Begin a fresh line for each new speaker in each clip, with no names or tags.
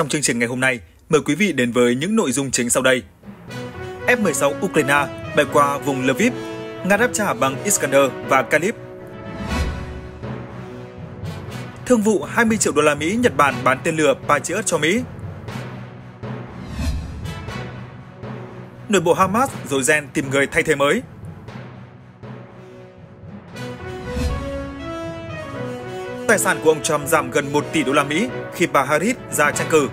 Trong chương trình ngày hôm nay, mời quý vị đến với những nội dung chính sau đây. F-16 Ukraine bay qua vùng Lviv, Nga đáp trả bằng Iskander và Kalib. Thương vụ 20 triệu đô la Mỹ Nhật Bản bán tên lửa Patriot cho Mỹ. Nội bộ Hamas rồi gen tìm người thay thế mới. Tài sản của ông Trump giảm gần 1 tỷ đô la Mỹ khi bà Harris ra tranh cử.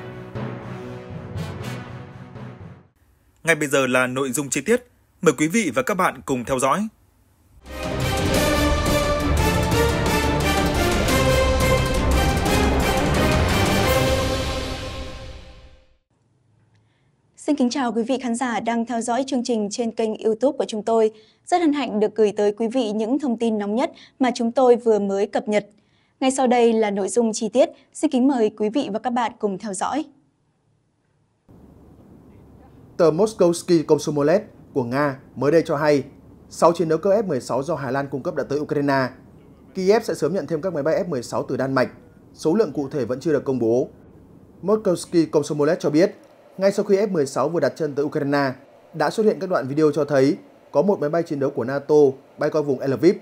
Ngay bây giờ là nội dung chi tiết. Mời quý vị và các bạn cùng theo dõi.
Xin kính chào quý vị khán giả đang theo dõi chương trình trên kênh YouTube của chúng tôi. Rất hân hạnh được gửi tới quý vị những thông tin nóng nhất mà chúng tôi vừa mới cập nhật. Ngay sau đây là nội dung chi tiết. Xin kính mời quý vị và các bạn cùng theo dõi.
Tờ Moskovsky Komsomolet của Nga mới đây cho hay 6 chiến đấu cơ F-16 do Hà Lan cung cấp đã tới Ukraine. Kiev sẽ sớm nhận thêm các máy bay F-16 từ Đan Mạch. Số lượng cụ thể vẫn chưa được công bố. Moskovsky Komsomolet cho biết, ngay sau khi F-16 vừa đặt chân tới Ukraine, đã xuất hiện các đoạn video cho thấy có một máy bay chiến đấu của NATO bay qua vùng Lviv.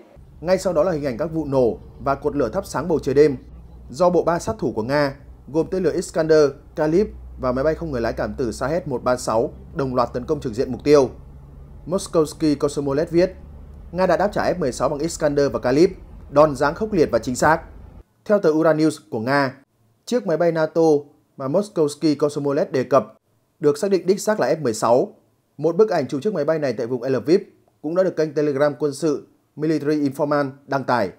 Ngay sau đó là hình ảnh các vụ nổ và cột lửa thắp sáng bầu trời đêm do bộ ba sát thủ của Nga gồm tên lửa Iskander, Kalib và máy bay không người lái cảm tử Shahed-136 đồng loạt tấn công trực diện mục tiêu. Moskovsky Kosomolet viết, Nga đã đáp trả F-16 bằng Iskander và Kalib, đòn giáng khốc liệt và chính xác. Theo tờ Uranews của Nga, chiếc máy bay NATO mà Moskovsky Kosomolet đề cập được xác định đích xác là F-16. Một bức ảnh chụp chiếc máy bay này tại vùng Lviv cũng đã được kênh Telegram quân sự Military Informant đăng tải.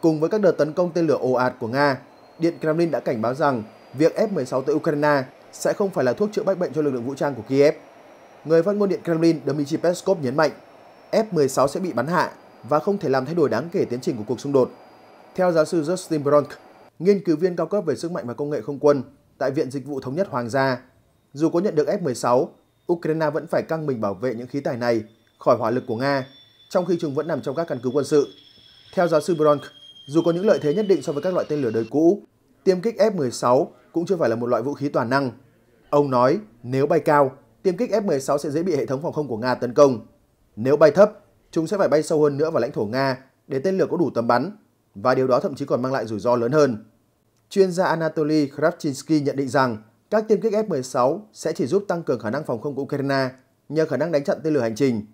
Cùng với các đợt tấn công tên lửa ồ ạt của Nga, Điện Kremlin đã cảnh báo rằng việc F-16 tới Ukraine sẽ không phải là thuốc chữa bách bệnh cho lực lượng vũ trang của Kiev. Người phát ngôn Điện Kremlin Dmitry Peskov nhấn mạnh F-16 sẽ bị bắn hạ và không thể làm thay đổi đáng kể tiến trình của cuộc xung đột. Theo giáo sư Justin Bronk, nghiên cứu viên cao cấp về sức mạnh và công nghệ không quân tại Viện Dịch vụ Thống nhất Hoàng gia, dù có nhận được F-16, Ukraine vẫn phải căng mình bảo vệ những khí tài này khỏi hỏa lực của Nga, trong khi chúng vẫn nằm trong các căn cứ quân sự. Theo giáo sư Bronk, dù có những lợi thế nhất định so với các loại tên lửa đời cũ, tiêm kích F-16 cũng chưa phải là một loại vũ khí toàn năng. Ông nói, nếu bay cao, tiêm kích F-16 sẽ dễ bị hệ thống phòng không của Nga tấn công. Nếu bay thấp, chúng sẽ phải bay sâu hơn nữa vào lãnh thổ Nga để tên lửa có đủ tầm bắn, và điều đó thậm chí còn mang lại rủi ro lớn hơn. Chuyên gia Anatoly Kravchinsky nhận định rằng các tiêm kích F-16 sẽ chỉ giúp tăng cường khả năng phòng không của Ukraine nhờ khả năng đánh chặn tên lửa hành trình.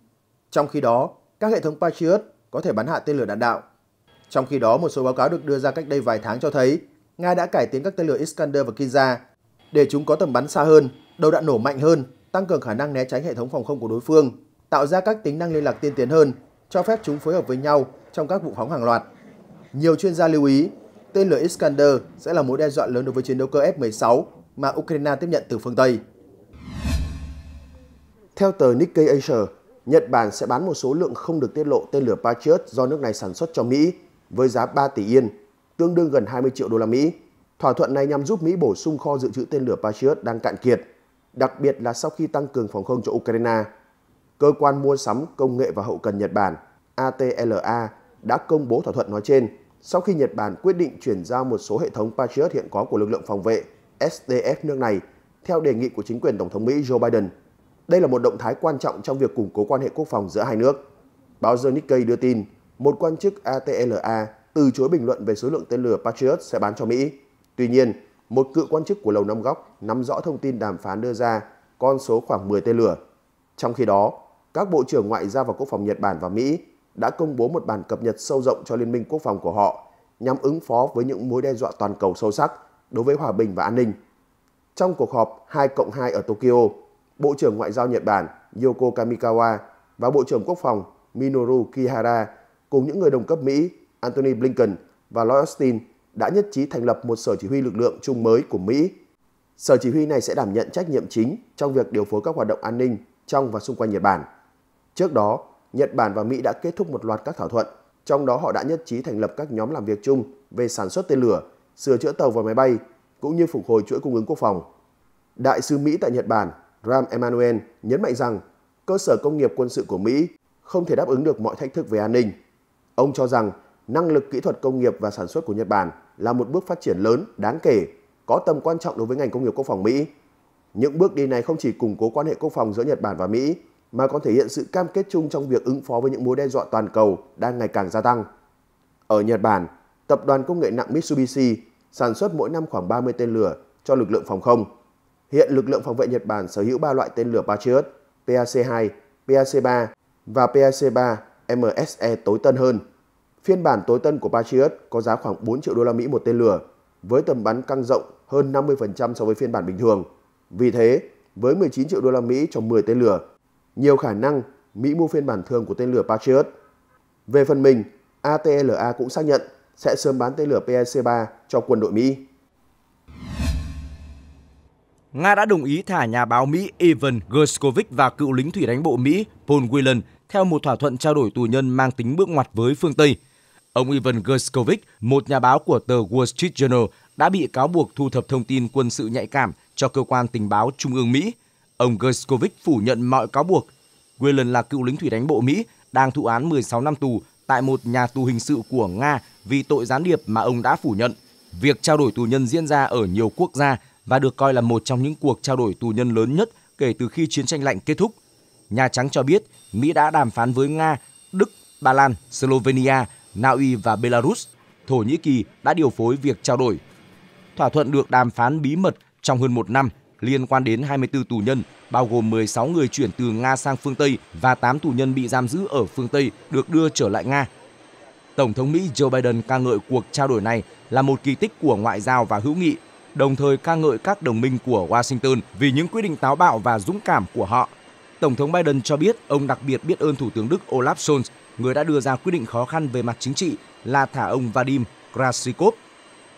Trong khi đó, các hệ thống Patriot có thể bắn hạ tên lửa đạn đạo. Trong khi đó, một số báo cáo được đưa ra cách đây vài tháng cho thấy Nga đã cải tiến các tên lửa Iskander và Kinza để chúng có tầm bắn xa hơn, đầu đạn nổ mạnh hơn, tăng cường khả năng né tránh hệ thống phòng không của đối phương, tạo ra các tính năng liên lạc tiên tiến hơn, cho phép chúng phối hợp với nhau trong các vụ phóng hàng loạt. Nhiều chuyên gia lưu ý, tên lửa Iskander sẽ là mối đe dọa lớn đối với chiến đấu cơ F-16 mà Ukraine tiếp nhận từ phương Tây. Theo tờ Nikkei Asia, Nhật Bản sẽ bán một số lượng không được tiết lộ tên lửa Patriot do nước này sản xuất cho Mỹ với giá 3 tỷ yên, tương đương gần 20 triệu đô la Mỹ. Thỏa thuận này nhằm giúp Mỹ bổ sung kho dự trữ tên lửa Patriot đang cạn kiệt, đặc biệt là sau khi tăng cường phòng không cho Ukraine. Cơ quan mua sắm công nghệ và hậu cần Nhật Bản ATLA đã công bố thỏa thuận nói trên sau khi Nhật Bản quyết định chuyển giao một số hệ thống Patriot hiện có của lực lượng phòng vệ SDF nước này theo đề nghị của chính quyền Tổng thống Mỹ Joe Biden. Đây là một động thái quan trọng trong việc củng cố quan hệ quốc phòng giữa hai nước. Báo The Nikkei đưa tin, một quan chức ATLA từ chối bình luận về số lượng tên lửa Patriot sẽ bán cho Mỹ. Tuy nhiên, một cựu quan chức của Lầu Năm Góc nắm rõ thông tin đàm phán đưa ra con số khoảng 10 tên lửa. Trong khi đó, các bộ trưởng ngoại giao và quốc phòng Nhật Bản và Mỹ đã công bố một bản cập nhật sâu rộng cho liên minh quốc phòng của họ nhằm ứng phó với những mối đe dọa toàn cầu sâu sắc đối với hòa bình và an ninh. Trong cuộc họp 2 cộng 2 ở Tokyo, Bộ trưởng Ngoại giao Nhật Bản Yoko Kamikawa và Bộ trưởng Quốc phòng Minoru Kihara cùng những người đồng cấp Mỹ Antony Blinken và Lloyd Austin đã nhất trí thành lập một sở chỉ huy lực lượng chung mới của Mỹ. Sở chỉ huy này sẽ đảm nhận trách nhiệm chính trong việc điều phối các hoạt động an ninh trong và xung quanh Nhật Bản. Trước đó, Nhật Bản và Mỹ đã kết thúc một loạt các thỏa thuận, trong đó họ đã nhất trí thành lập các nhóm làm việc chung về sản xuất tên lửa, sửa chữa tàu và máy bay, cũng như phục hồi chuỗi cung ứng quốc phòng. Đại sứ Mỹ tại Nhật Bản Ram Emanuel nhấn mạnh rằng cơ sở công nghiệp quân sự của Mỹ không thể đáp ứng được mọi thách thức về an ninh. Ông cho rằng năng lực kỹ thuật công nghiệp và sản xuất của Nhật Bản là một bước phát triển lớn, đáng kể. có tầm quan trọng đối với ngành công nghiệp quốc phòng Mỹ. Những bước đi này không chỉ củng cố quan hệ quốc phòng giữa Nhật Bản và Mỹ, mà còn thể hiện sự cam kết chung trong việc ứng phó với những mối đe dọa toàn cầu đang ngày càng gia tăng. Ở Nhật Bản, tập đoàn công nghệ nặng Mitsubishi sản xuất mỗi năm khoảng 30 tên lửa cho lực lượng phòng không. Hiện lực lượng phòng vệ Nhật Bản sở hữu 3 loại tên lửa Patriot, PAC-2, PAC-3 và PAC-3 MSE tối tân hơn. Phiên bản tối tân của Patriot có giá khoảng 4 triệu đô la Mỹ một tên lửa, với tầm bắn căng rộng hơn 50% so với phiên bản bình thường. Vì thế, với 19 triệu đô la Mỹ cho 10 tên lửa, nhiều khả năng Mỹ mua phiên bản thường của tên lửa Patriot. Về phần mình, ATLA cũng xác nhận sẽ sớm bán tên lửa PAC-3 cho quân đội Mỹ.
Nga đã đồng ý thả nhà báo Mỹ Evan Gershkovich và cựu lính thủy đánh bộ Mỹ Paul Whelan theo một thỏa thuận trao đổi tù nhân mang tính bước ngoặt với phương Tây. Ông Ivan Gershkovich, một nhà báo của tờ Wall Street Journal, đã bị cáo buộc thu thập thông tin quân sự nhạy cảm cho cơ quan tình báo Trung ương Mỹ. Ông Gershkovich phủ nhận mọi cáo buộc. Whelan là cựu lính thủy đánh bộ Mỹ, đang thụ án 16 năm tù tại một nhà tù hình sự của Nga vì tội gián điệp mà ông đã phủ nhận. Việc trao đổi tù nhân diễn ra ở nhiều quốc gia và được coi là một trong những cuộc trao đổi tù nhân lớn nhất kể từ khi chiến tranh lạnh kết thúc. Nhà Trắng cho biết Mỹ đã đàm phán với Nga, Đức, Ba Lan, Slovenia, Na Uy và Belarus. Thổ Nhĩ Kỳ đã điều phối việc trao đổi. Thỏa thuận được đàm phán bí mật trong hơn một năm liên quan đến 24 tù nhân, bao gồm 16 người chuyển từ Nga sang phương Tây và 8 tù nhân bị giam giữ ở phương Tây được đưa trở lại Nga. Tổng thống Mỹ Joe Biden ca ngợi cuộc trao đổi này là một kỳ tích của ngoại giao và hữu nghị, đồng thời ca ngợi các đồng minh của Washington vì những quyết định táo bạo và dũng cảm của họ. Tổng thống Biden cho biết ông đặc biệt biết ơn Thủ tướng Đức Olaf Scholz, người đã đưa ra quyết định khó khăn về mặt chính trị là thả ông Vadim Krasikov.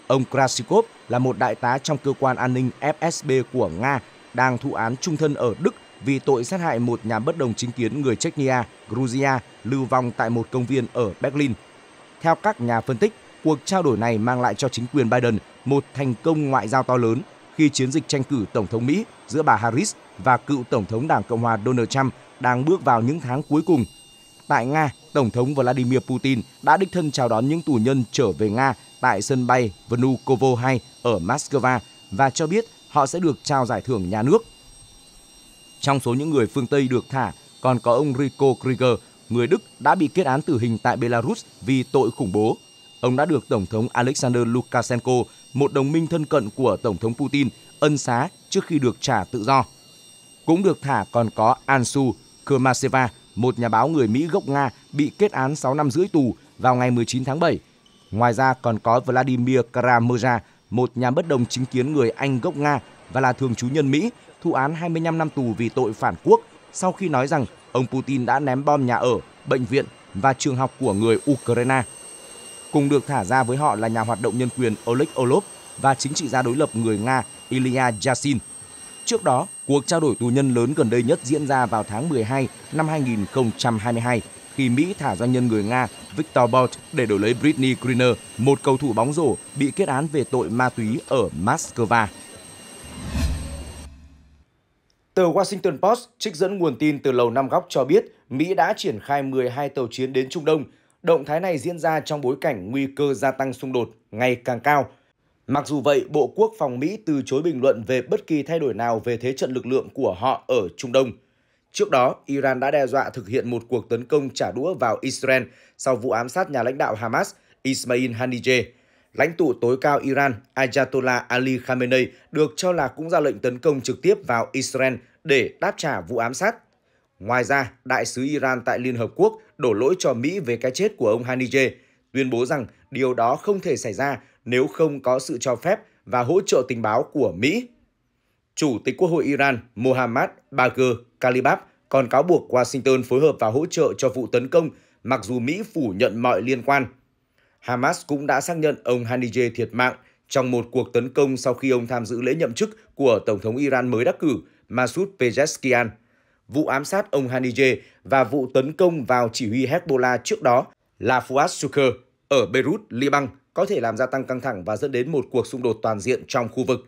Ông Krasikov là một đại tá trong cơ quan an ninh FSB của Nga, đang thụ án trung thân ở Đức vì tội sát hại một nhà bất đồng chính kiến người Chechnya, Georgia lưu vong tại một công viên ở Berlin. Theo các nhà phân tích, cuộc trao đổi này mang lại cho chính quyền Biden một thành công ngoại giao to lớn khi chiến dịch tranh cử Tổng thống Mỹ giữa bà Harris và cựu Tổng thống Đảng Cộng hòa Donald Trump đang bước vào những tháng cuối cùng. Tại Nga, Tổng thống Vladimir Putin đã đích thân chào đón những tù nhân trở về Nga tại sân bay Vnukovo 2 ở Moscow và cho biết họ sẽ được trao giải thưởng nhà nước. Trong số những người phương Tây được thả còn có ông Rico Krieger, người Đức đã bị kết án tử hình tại Belarus vì tội khủng bố. Ông đã được Tổng thống Alexander Lukashenko, một đồng minh thân cận của Tổng thống Putin, ân xá trước khi được trả tự do. Cũng được thả còn có Ansu Kermaseva, một nhà báo người Mỹ gốc Nga bị kết án 6 năm rưỡi tù vào ngày 19 tháng 7. Ngoài ra còn có Vladimir Karamoja, một nhà bất đồng chính kiến người Anh gốc Nga và là thường trú nhân Mỹ, thụ án 25 năm tù vì tội phản quốc sau khi nói rằng ông Putin đã ném bom nhà ở, bệnh viện và trường học của người Ukraine. Cùng được thả ra với họ là nhà hoạt động nhân quyền Oleg Olov và chính trị gia đối lập người Nga Ilya Yashin. Trước đó, cuộc trao đổi tù nhân lớn gần đây nhất diễn ra vào tháng 12 năm 2022 khi Mỹ thả doanh nhân người Nga Victor Bout để đổi lấy Britney Griner, một cầu thủ bóng rổ bị kết án về tội ma túy ở Moscow. Tờ Washington Post trích dẫn nguồn tin từ Lầu Năm Góc cho biết Mỹ đã triển khai 12 tàu chiến đến Trung Đông. Động thái này diễn ra trong bối cảnh nguy cơ gia tăng xung đột ngày càng cao. Mặc dù vậy, Bộ Quốc phòng Mỹ từ chối bình luận về bất kỳ thay đổi nào về thế trận lực lượng của họ ở Trung Đông. Trước đó, Iran đã đe dọa thực hiện một cuộc tấn công trả đũa vào Israel sau vụ ám sát nhà lãnh đạo Hamas Ismail Haniyeh. Lãnh tụ tối cao Iran Ayatollah Ali Khamenei được cho là cũng ra lệnh tấn công trực tiếp vào Israel để đáp trả vụ ám sát. Ngoài ra, đại sứ Iran tại Liên Hợp Quốc đổ lỗi cho Mỹ về cái chết của ông Hanije, tuyên bố rằng điều đó không thể xảy ra nếu không có sự cho phép và hỗ trợ tình báo của Mỹ. Chủ tịch Quốc hội Iran Mohammad Bagher Kalibab còn cáo buộc Washington phối hợp và hỗ trợ cho vụ tấn công mặc dù Mỹ phủ nhận mọi liên quan. Hamas cũng đã xác nhận ông Hanije thiệt mạng trong một cuộc tấn công sau khi ông tham dự lễ nhậm chức của Tổng thống Iran mới đắc cử Masoud Pezeshkian. Vụ ám sát ông Hanije và vụ tấn công vào chỉ huy Hezbollah trước đó là Fuad Shukr ở Beirut, Liban có thể làm gia tăng căng thẳng và dẫn đến một cuộc xung đột toàn diện trong khu vực.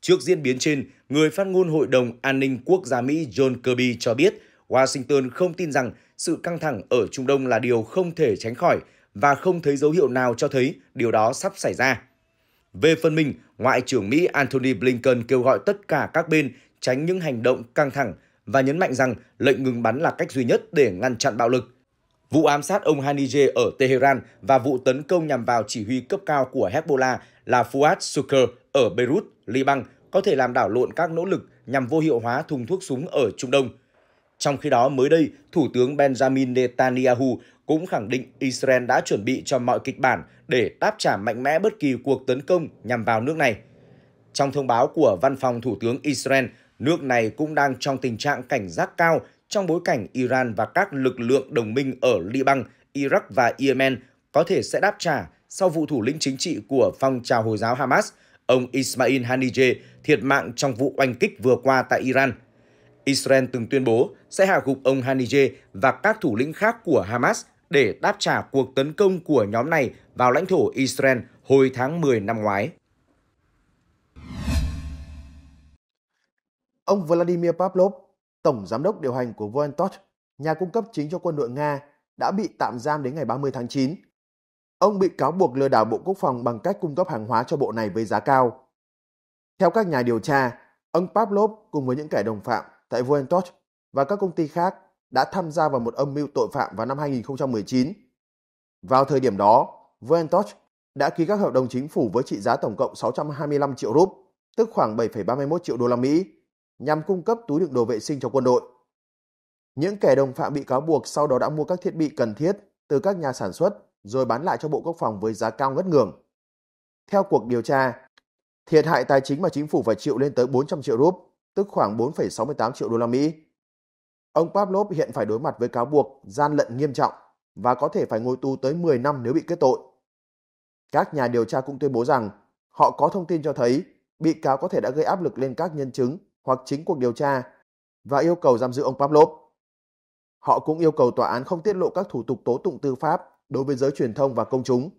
Trước diễn biến trên, người phát ngôn Hội đồng An ninh Quốc gia Mỹ John Kirby cho biết Washington không tin rằng sự căng thẳng ở Trung Đông là điều không thể tránh khỏi và không thấy dấu hiệu nào cho thấy điều đó sắp xảy ra. Về phần mình, Ngoại trưởng Mỹ Antony Blinken kêu gọi tất cả các bên tránh những hành động căng thẳng và nhấn mạnh rằng lệnh ngừng bắn là cách duy nhất để ngăn chặn bạo lực. Vụ ám sát ông Haniyeh ở Tehran và vụ tấn công nhằm vào chỉ huy cấp cao của Hezbollah là Fuad Sukr ở Beirut, Liban có thể làm đảo lộn các nỗ lực nhằm vô hiệu hóa thùng thuốc súng ở Trung Đông. Trong khi đó, mới đây, Thủ tướng Benjamin Netanyahu cũng khẳng định Israel đã chuẩn bị cho mọi kịch bản để đáp trả mạnh mẽ bất kỳ cuộc tấn công nhằm vào nước này. Trong thông báo của Văn phòng Thủ tướng Israel, nước này cũng đang trong tình trạng cảnh giác cao trong bối cảnh Iran và các lực lượng đồng minh ở Liban, Iraq và Yemen có thể sẽ đáp trả sau vụ thủ lĩnh chính trị của phong trào Hồi giáo Hamas, ông Ismail Haniyeh thiệt mạng trong vụ oanh kích vừa qua tại Iran. Israel từng tuyên bố sẽ hạ gục ông Haniyeh và các thủ lĩnh khác của Hamas để đáp trả cuộc tấn công của nhóm này vào lãnh thổ Israel hồi tháng 10 năm ngoái.
Ông Vladimir Pavlov, tổng giám đốc điều hành của Voentot, nhà cung cấp chính cho quân đội Nga, đã bị tạm giam đến ngày 30 tháng 9. Ông bị cáo buộc lừa đảo Bộ Quốc phòng bằng cách cung cấp hàng hóa cho bộ này với giá cao. Theo các nhà điều tra, ông Pavlov cùng với những kẻ đồng phạm tại Voentot và các công ty khác đã tham gia vào một âm mưu tội phạm vào năm 2019. Vào thời điểm đó, Voentot đã ký các hợp đồng chính phủ với trị giá tổng cộng 625 triệu rúp, tức khoảng 7,31 triệu đô la Mỹ, nhằm cung cấp túi đựng đồ vệ sinh cho quân đội. Những kẻ đồng phạm bị cáo buộc sau đó đã mua các thiết bị cần thiết từ các nhà sản xuất rồi bán lại cho Bộ Quốc phòng với giá cao ngất ngường. Theo cuộc điều tra, thiệt hại tài chính mà chính phủ phải chịu lên tới 400 triệu rúp, tức khoảng 4,68 triệu đô la Mỹ. Ông Pavlov hiện phải đối mặt với cáo buộc gian lận nghiêm trọng và có thể phải ngồi tù tới 10 năm nếu bị kết tội. Các nhà điều tra cũng tuyên bố rằng họ có thông tin cho thấy bị cáo có thể đã gây áp lực lên các nhân chứng hoặc chính cuộc điều tra và yêu cầu giam giữ ông Pavlov. Họ cũng yêu cầu tòa án không tiết lộ các thủ tục tố tụng tư pháp đối với giới truyền thông và công chúng.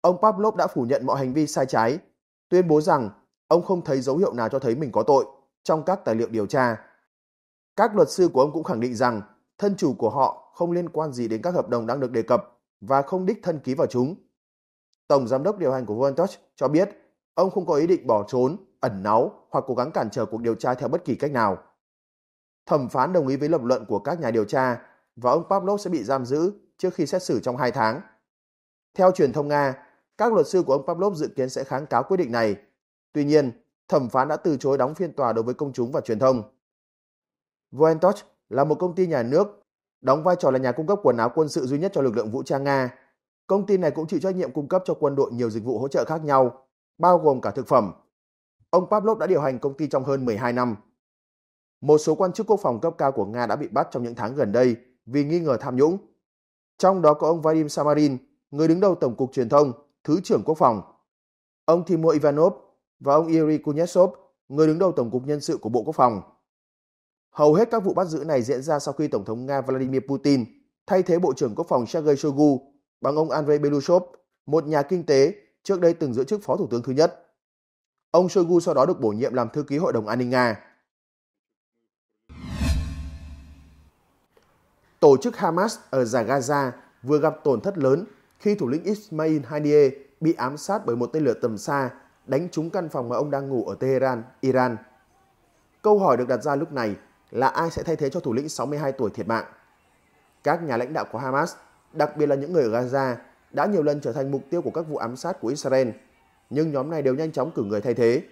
Ông Pavlov đã phủ nhận mọi hành vi sai trái, tuyên bố rằng ông không thấy dấu hiệu nào cho thấy mình có tội trong các tài liệu điều tra. Các luật sư của ông cũng khẳng định rằng thân chủ của họ không liên quan gì đến các hợp đồng đang được đề cập và không đích thân ký vào chúng. Tổng giám đốc điều hành của Vantage cho biết ông không có ý định bỏ trốn, ẩn náu hoặc cố gắng cản trở cuộc điều tra theo bất kỳ cách nào. Thẩm phán đồng ý với lập luận của các nhà điều tra và ông Pavlov sẽ bị giam giữ trước khi xét xử trong 2 tháng. Theo truyền thông Nga, các luật sư của ông Pavlov dự kiến sẽ kháng cáo quyết định này. Tuy nhiên, thẩm phán đã từ chối đóng phiên tòa đối với công chúng và truyền thông. Voentoch là một công ty nhà nước, đóng vai trò là nhà cung cấp quần áo quân sự duy nhất cho lực lượng vũ trang Nga. Công ty này cũng chịu trách nhiệm cung cấp cho quân đội nhiều dịch vụ hỗ trợ khác nhau, bao gồm cả thực phẩm. Ông Pavlov đã điều hành công ty trong hơn 12 năm. Một số quan chức quốc phòng cấp cao của Nga đã bị bắt trong những tháng gần đây vì nghi ngờ tham nhũng. Trong đó có ông Vadim Samarin, người đứng đầu Tổng cục Truyền thông, Thứ trưởng Quốc phòng. Ông Timur Ivanov và ông Yuri Kuznetsov, người đứng đầu Tổng cục Nhân sự của Bộ Quốc phòng. Hầu hết các vụ bắt giữ này diễn ra sau khi Tổng thống Nga Vladimir Putin thay thế Bộ trưởng Quốc phòng Sergei Shoigu bằng ông Andrei Belousov, một nhà kinh tế trước đây từng giữ chức Phó Thủ tướng thứ nhất. Ông Shoigu sau đó được bổ nhiệm làm thư ký Hội đồng An ninh Nga. Tổ chức Hamas ở giải Gaza vừa gặp tổn thất lớn khi thủ lĩnh Ismail Haniyeh bị ám sát bởi một tên lửa tầm xa đánh trúng căn phòng mà ông đang ngủ ở Tehran, Iran. Câu hỏi được đặt ra lúc này là ai sẽ thay thế cho thủ lĩnh 62 tuổi thiệt mạng. Các nhà lãnh đạo của Hamas, đặc biệt là những người ở Gaza, đã nhiều lần trở thành mục tiêu của các vụ ám sát của Israel, nhưng nhóm này đều nhanh chóng cử người thay thế.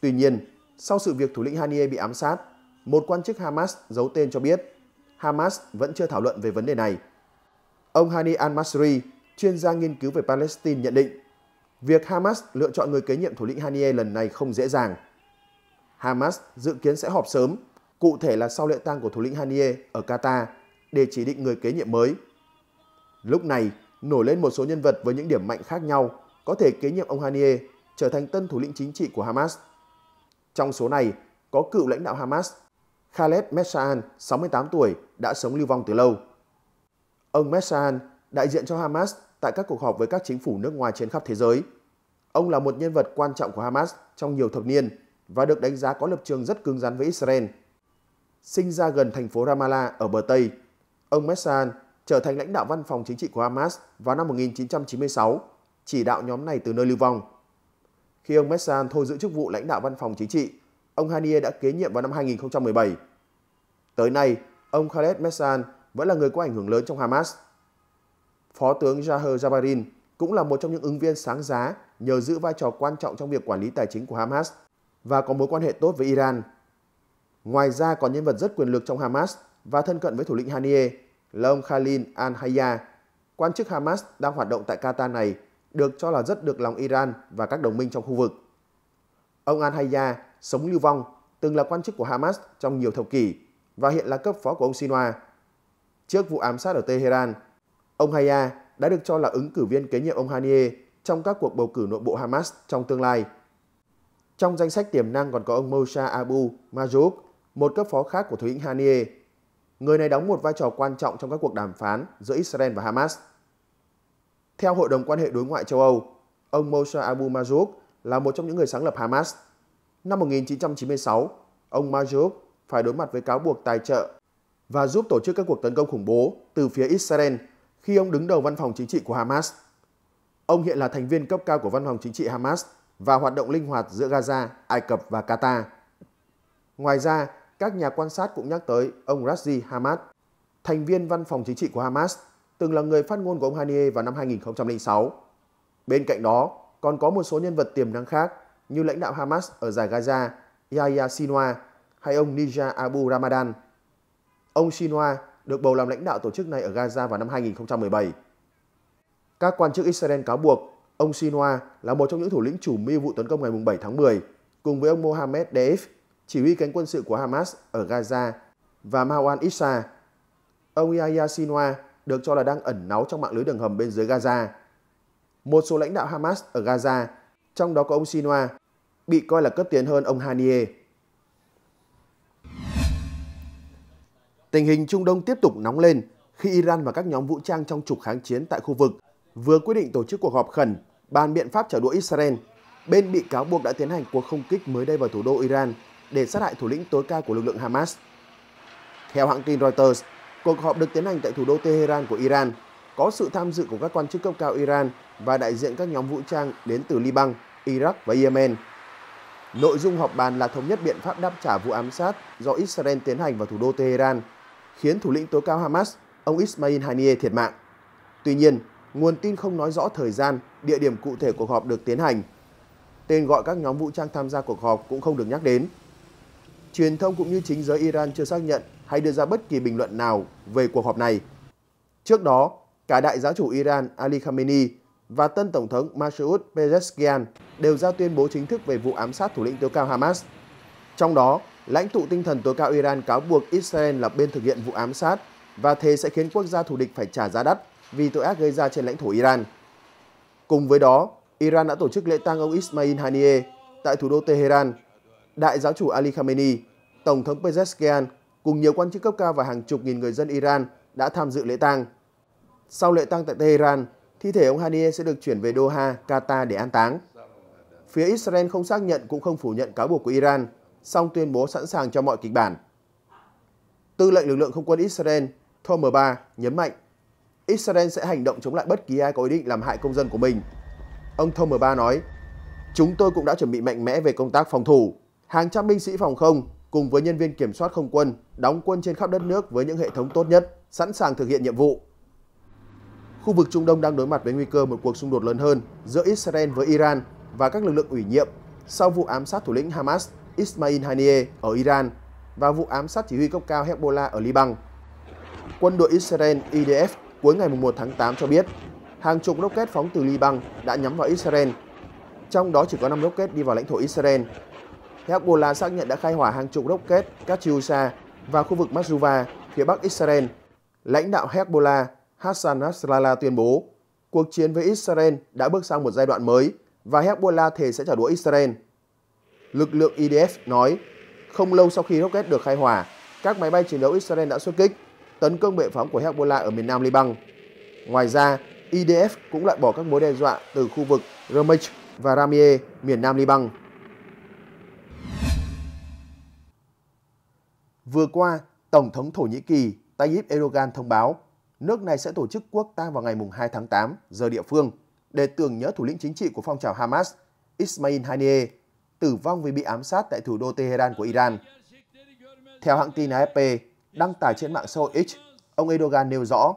Tuy nhiên, sau sự việc thủ lĩnh Haniyeh bị ám sát, một quan chức Hamas giấu tên cho biết Hamas vẫn chưa thảo luận về vấn đề này. Ông Hani al-Masri, chuyên gia nghiên cứu về Palestine nhận định, việc Hamas lựa chọn người kế nhiệm thủ lĩnh Haniyeh lần này không dễ dàng. Hamas dự kiến sẽ họp sớm cụ thể là sau lễ tang của thủ lĩnh Haniyeh ở Qatar để chỉ định người kế nhiệm mới. Lúc này, nổi lên một số nhân vật với những điểm mạnh khác nhau có thể kế nhiệm ông Haniyeh trở thành tân thủ lĩnh chính trị của Hamas. Trong số này, có cựu lãnh đạo Hamas Khaled Messaan, 68 tuổi, đã sống lưu vong từ lâu. Ông Messaan đại diện cho Hamas tại các cuộc họp với các chính phủ nước ngoài trên khắp thế giới. Ông là một nhân vật quan trọng của Hamas trong nhiều thập niên và được đánh giá có lập trường rất cứng rắn với Israel – sinh ra gần thành phố Ramallah ở bờ Tây. Ông Messan trở thành lãnh đạo văn phòng chính trị của Hamas vào năm 1996, chỉ đạo nhóm này từ nơi lưu vong. Khi ông Messan thôi giữ chức vụ lãnh đạo văn phòng chính trị, ông Hanie đã kế nhiệm vào năm 2017. Tới nay, ông Khaled Messan vẫn là người có ảnh hưởng lớn trong Hamas. Phó tướng Jaher Jabarin cũng là một trong những ứng viên sáng giá nhờ giữ vai trò quan trọng trong việc quản lý tài chính của Hamas và có mối quan hệ tốt với Iran. Ngoài ra còn nhân vật rất quyền lực trong Hamas và thân cận với thủ lĩnh Hanie là ông Khalil al-Hayya, quan chức Hamas đang hoạt động tại Qatar này được cho là rất được lòng Iran và các đồng minh trong khu vực. Ông al-Hayya sống lưu vong, từng là quan chức của Hamas trong nhiều thập kỷ và hiện là cấp phó của ông Sinwar. Trước vụ ám sát ở Tehran, ông Hayya đã được cho là ứng cử viên kế nhiệm ông Haniyeh trong các cuộc bầu cử nội bộ Hamas trong tương lai. Trong danh sách tiềm năng còn có ông Moshe Abu Mazouk, một cấp phó khác của thủ lĩnh Haniyeh. Người này đóng một vai trò quan trọng trong các cuộc đàm phán giữa Israel và Hamas. Theo Hội đồng quan hệ đối ngoại châu Âu, ông Moshe Abu Mazouk là một trong những người sáng lập Hamas. Năm 1996, ông Mazouk phải đối mặt với cáo buộc tài trợ và giúp tổ chức các cuộc tấn công khủng bố từ phía Israel khi ông đứng đầu văn phòng chính trị của Hamas. Ông hiện là thành viên cấp cao của văn phòng chính trị Hamas và hoạt động linh hoạt giữa Gaza, Ai Cập và Qatar. Ngoài ra, các nhà quan sát cũng nhắc tới ông Razi Hamad, thành viên văn phòng chính trị của Hamas, từng là người phát ngôn của ông Hanier vào năm 2006. Bên cạnh đó, còn có một số nhân vật tiềm năng khác như lãnh đạo Hamas ở giải Gaza, Yahya Sinwar hay ông Nija Abu Ramadan. Ông Sinwar được bầu làm lãnh đạo tổ chức này ở Gaza vào năm 2017. Các quan chức Israel cáo buộc ông Sinwar là một trong những thủ lĩnh chủ mưu vụ tấn công ngày 7 tháng 10, cùng với ông Mohammed Deif, chỉ huy cánh quân sự của Hamas ở Gaza, và Marwan Issa. Ông Yahya Sinwar được cho là đang ẩn náu trong mạng lưới đường hầm bên dưới Gaza. Một số lãnh đạo Hamas ở Gaza, trong đó có ông Sinwar, bị coi là cấp tiến hơn ông Haniye. Tình hình Trung Đông tiếp tục nóng lên khi Iran và các nhóm vũ trang trong trục kháng chiến tại khu vực vừa quyết định tổ chức cuộc họp khẩn bàn biện pháp trả đũa Israel. Bên bị cáo buộc đã tiến hành cuộc không kích mới đây vào thủ đô Iran để sát hại thủ lĩnh tối cao của lực lượng Hamas. Theo hãng tin Reuters, cuộc họp được tiến hành tại thủ đô Tehran của Iran, có sự tham dự của các quan chức cấp cao Iran và đại diện các nhóm vũ trang đến từ Liban, Iraq và Yemen. Nội dung họp bàn là thống nhất biện pháp đáp trả vụ ám sát do Israel tiến hành vào thủ đô Tehran, khiến thủ lĩnh tối cao Hamas, ông Ismail Haniyeh thiệt mạng. Tuy nhiên, nguồn tin không nói rõ thời gian, địa điểm cụ thể cuộc họp được tiến hành. Tên gọi các nhóm vũ trang tham gia cuộc họp cũng không được nhắc đến. Truyền thông cũng như chính giới Iran chưa xác nhận hay đưa ra bất kỳ bình luận nào về cuộc họp này. Trước đó, cả đại giáo chủ Iran Ali Khamenei và tân tổng thống Masoud Pezeshkian đều ra tuyên bố chính thức về vụ ám sát thủ lĩnh tối cao Hamas. Trong đó, lãnh tụ tinh thần tối cao Iran cáo buộc Israel là bên thực hiện vụ ám sát và thế sẽ khiến quốc gia thù địch phải trả giá đắt vì tội ác gây ra trên lãnh thổ Iran. Cùng với đó, Iran đã tổ chức lễ tang ông Ismail Haniyeh tại thủ đô Tehran. Đại giáo chủ Ali Khamenei, Tổng thống Pezeshkian cùng nhiều quan chức cấp cao và hàng chục nghìn người dân Iran đã tham dự lễ tang. Sau lễ tang tại Tehran, thi thể ông Haniyeh sẽ được chuyển về Doha, Qatar để an táng. Phía Israel không xác nhận cũng không phủ nhận cáo buộc của Iran, song tuyên bố sẵn sàng cho mọi kịch bản. Tư lệnh lực lượng không quân Israel Tom 3 nhấn mạnh Israel sẽ hành động chống lại bất kỳ ai có ý định làm hại công dân của mình. Ông Tom 3 nói, Chúng tôi cũng đã chuẩn bị mạnh mẽ về công tác phòng thủ. Hàng trăm binh sĩ phòng không cùng với nhân viên kiểm soát không quân đóng quân trên khắp đất nước với những hệ thống tốt nhất, sẵn sàng thực hiện nhiệm vụ. Khu vực Trung Đông đang đối mặt với nguy cơ một cuộc xung đột lớn hơn giữa Israel với Iran và các lực lượng ủy nhiệm sau vụ ám sát thủ lĩnh Hamas Ismail Haniyeh ở Iran và vụ ám sát chỉ huy cấp cao Hezbollah ở Liban. Quân đội Israel IDF cuối ngày 1 tháng 8 cho biết hàng chục rocket phóng từ Liban đã nhắm vào Israel. Trong đó chỉ có 5 rocket đi vào lãnh thổ Israel. Hezbollah xác nhận đã khai hỏa hàng chục rocket Katyusha vào khu vực Masruva, phía bắc Israel. Lãnh đạo Hezbollah Hassan Nasrallah tuyên bố cuộc chiến với Israel đã bước sang một giai đoạn mới và Hezbollah thề sẽ trả đũa Israel. Lực lượng IDF nói, không lâu sau khi rocket được khai hỏa, các máy bay chiến đấu Israel đã xuất kích, tấn công bệ phóng của Hezbollah ở miền nam Liban. Ngoài ra, IDF cũng loại bỏ các mối đe dọa từ khu vực Ramech và Ramie, miền nam Liban. Vừa qua, Tổng thống Thổ Nhĩ Kỳ Tayyip Erdogan thông báo nước này sẽ tổ chức quốc tang vào ngày 2 tháng 8 giờ địa phương để tưởng nhớ thủ lĩnh chính trị của phong trào Hamas Ismail Haniyeh tử vong vì bị ám sát tại thủ đô Tehran của Iran. Theo hãng tin AFP, đăng tải trên mạng xã hội X, ông Erdogan nêu rõ,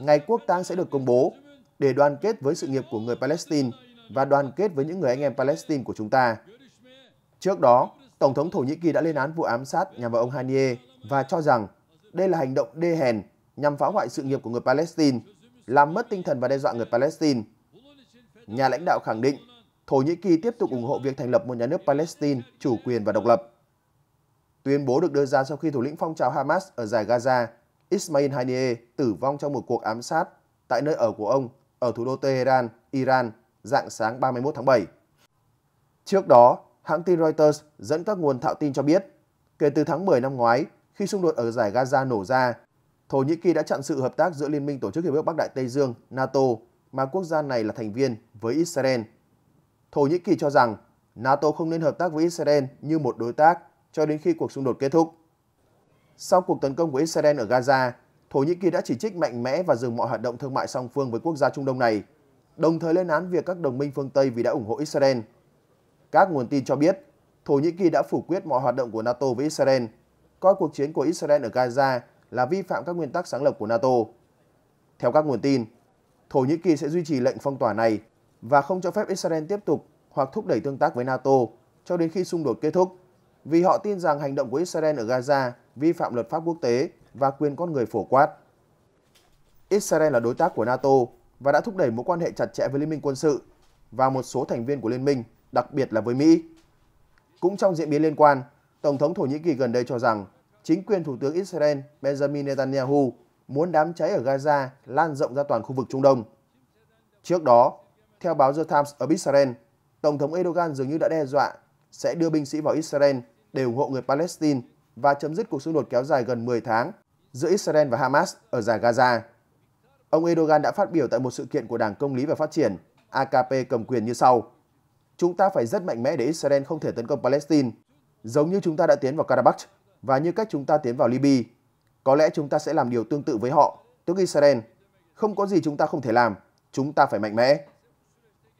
ngày quốc tang sẽ được công bố để đoàn kết với sự nghiệp của người Palestine và đoàn kết với những người anh em Palestine của chúng ta. Trước đó, Tổng thống Thổ Nhĩ Kỳ đã lên án vụ ám sát nhằm vào ông Haniyeh và cho rằng đây là hành động đê hèn nhằm phá hoại sự nghiệp của người Palestine, làm mất tinh thần và đe dọa người Palestine. Nhà lãnh đạo khẳng định Thổ Nhĩ Kỳ tiếp tục ủng hộ việc thành lập một nhà nước Palestine chủ quyền và độc lập. Tuyên bố được đưa ra sau khi thủ lĩnh phong trào Hamas ở giải Gaza, Ismail Haniyeh, tử vong trong một cuộc ám sát tại nơi ở của ông ở thủ đô Tehran, Iran, dạng sáng 31 tháng 7. Trước đó, hãng tin Reuters dẫn các nguồn thạo tin cho biết, kể từ tháng 10 năm ngoái, khi xung đột ở giải Gaza nổ ra, Thổ Nhĩ Kỳ đã chặn sự hợp tác giữa Liên minh Tổ chức Hiệp ước Bắc Đại Tây Dương, NATO, mà quốc gia này là thành viên, với Israel. Thổ Nhĩ Kỳ cho rằng NATO không nên hợp tác với Israel như một đối tác cho đến khi cuộc xung đột kết thúc. Sau cuộc tấn công của Israel ở Gaza, Thổ Nhĩ Kỳ đã chỉ trích mạnh mẽ và dừng mọi hoạt động thương mại song phương với quốc gia Trung Đông này, đồng thời lên án việc các đồng minh phương Tây vì đã ủng hộ Israel. Các nguồn tin cho biết, Thổ Nhĩ Kỳ đã phủ quyết mọi hoạt động của NATO với Israel, coi cuộc chiến của Israel ở Gaza là vi phạm các nguyên tắc sáng lập của NATO. Theo các nguồn tin, Thổ Nhĩ Kỳ sẽ duy trì lệnh phong tỏa này và không cho phép Israel tiếp tục hoặc thúc đẩy tương tác với NATO cho đến khi xung đột kết thúc, vì họ tin rằng hành động của Israel ở Gaza vi phạm luật pháp quốc tế và quyền con người phổ quát. Israel là đối tác của NATO và đã thúc đẩy mối quan hệ chặt chẽ với Liên minh quân sự và một số thành viên của Liên minh, đặc biệt là với Mỹ. Cũng trong diễn biến liên quan, Tổng thống Thổ Nhĩ Kỳ gần đây cho rằng chính quyền Thủ tướng Israel Benjamin Netanyahu muốn đám cháy ở Gaza lan rộng ra toàn khu vực Trung Đông. Trước đó, theo báo The Times ở Israel, Tổng thống Erdogan dường như đã đe dọa sẽ đưa binh sĩ vào Israel để ủng hộ người Palestine và chấm dứt cuộc xung đột kéo dài gần 10 tháng giữa Israel và Hamas ở giải Gaza. Ông Erdogan đã phát biểu tại một sự kiện của Đảng Công lý và Phát triển AKP cầm quyền như sau. Chúng ta phải rất mạnh mẽ để Israel không thể tấn công Palestine, giống như chúng ta đã tiến vào Karabakh và như cách chúng ta tiến vào Libya. Có lẽ chúng ta sẽ làm điều tương tự với họ, tức Israel. Không có gì chúng ta không thể làm, chúng ta phải mạnh mẽ.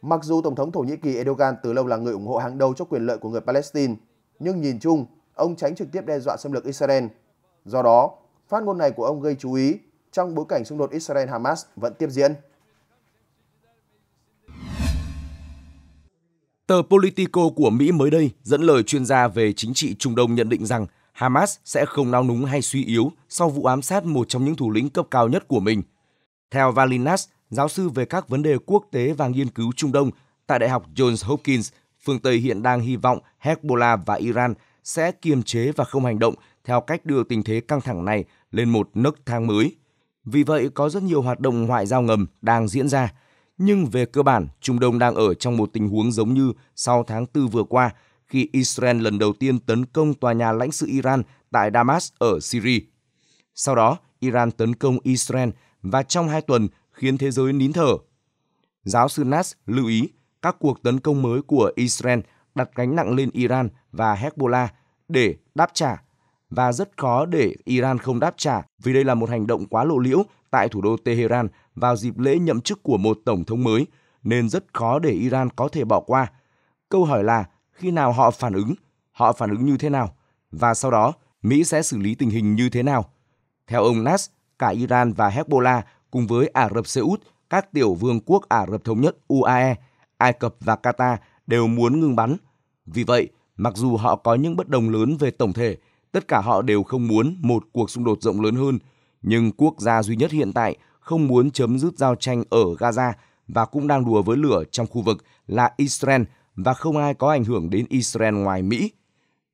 Mặc dù Tổng thống Thổ Nhĩ Kỳ Erdogan từ lâu là người ủng hộ hàng đầu cho quyền lợi của người Palestine, nhưng nhìn chung, ông tránh trực tiếp đe dọa xâm lược Israel. Do đó, phát ngôn này của ông gây chú ý trong bối cảnh xung đột Israel-Hamas vẫn tiếp diễn.
Tờ Politico của Mỹ mới đây dẫn lời chuyên gia về chính trị Trung Đông nhận định rằng Hamas sẽ không nao núng hay suy yếu sau vụ ám sát một trong những thủ lĩnh cấp cao nhất của mình. Theo Valinas, giáo sư về các vấn đề quốc tế và nghiên cứu Trung Đông tại Đại học Johns Hopkins, phương Tây hiện đang hy vọng Hezbollah và Iran sẽ kiềm chế và không hành động theo cách đưa tình thế căng thẳng này lên một nấc thang mới. Vì vậy, có rất nhiều hoạt động ngoại giao ngầm đang diễn ra. Nhưng về cơ bản, Trung Đông đang ở trong một tình huống giống như sau tháng 4 vừa qua, khi Israel lần đầu tiên tấn công tòa nhà lãnh sự Iran tại Damas ở Syria. Sau đó, Iran tấn công Israel và trong hai tuần khiến thế giới nín thở. Giáo sư Nas lưu ý các cuộc tấn công mới của Israel đặt gánh nặng lên Iran và Hezbollah để đáp trả và rất khó để Iran không đáp trả vì đây là một hành động quá lộ liễu tại thủ đô Tehran vào dịp lễ nhậm chức của một tổng thống mới nên rất khó để Iran có thể bỏ qua. Câu hỏi là khi nào họ phản ứng, họ phản ứng như thế nào và sau đó Mỹ sẽ xử lý tình hình như thế nào. Theo ông Nas, cả Iran và Hezbollah cùng với Ả Rập Xê Út, các tiểu vương quốc Ả Rập Thống Nhất UAE, Ai Cập và Qatar đều muốn ngừng bắn. Vì vậy, mặc dù họ có những bất đồng lớn về tổng thể, tất cả họ đều không muốn một cuộc xung đột rộng lớn hơn, nhưng quốc gia duy nhất hiện tại không muốn chấm dứt giao tranh ở Gaza và cũng đang đùa với lửa trong khu vực là Israel và không ai có ảnh hưởng đến Israel ngoài Mỹ.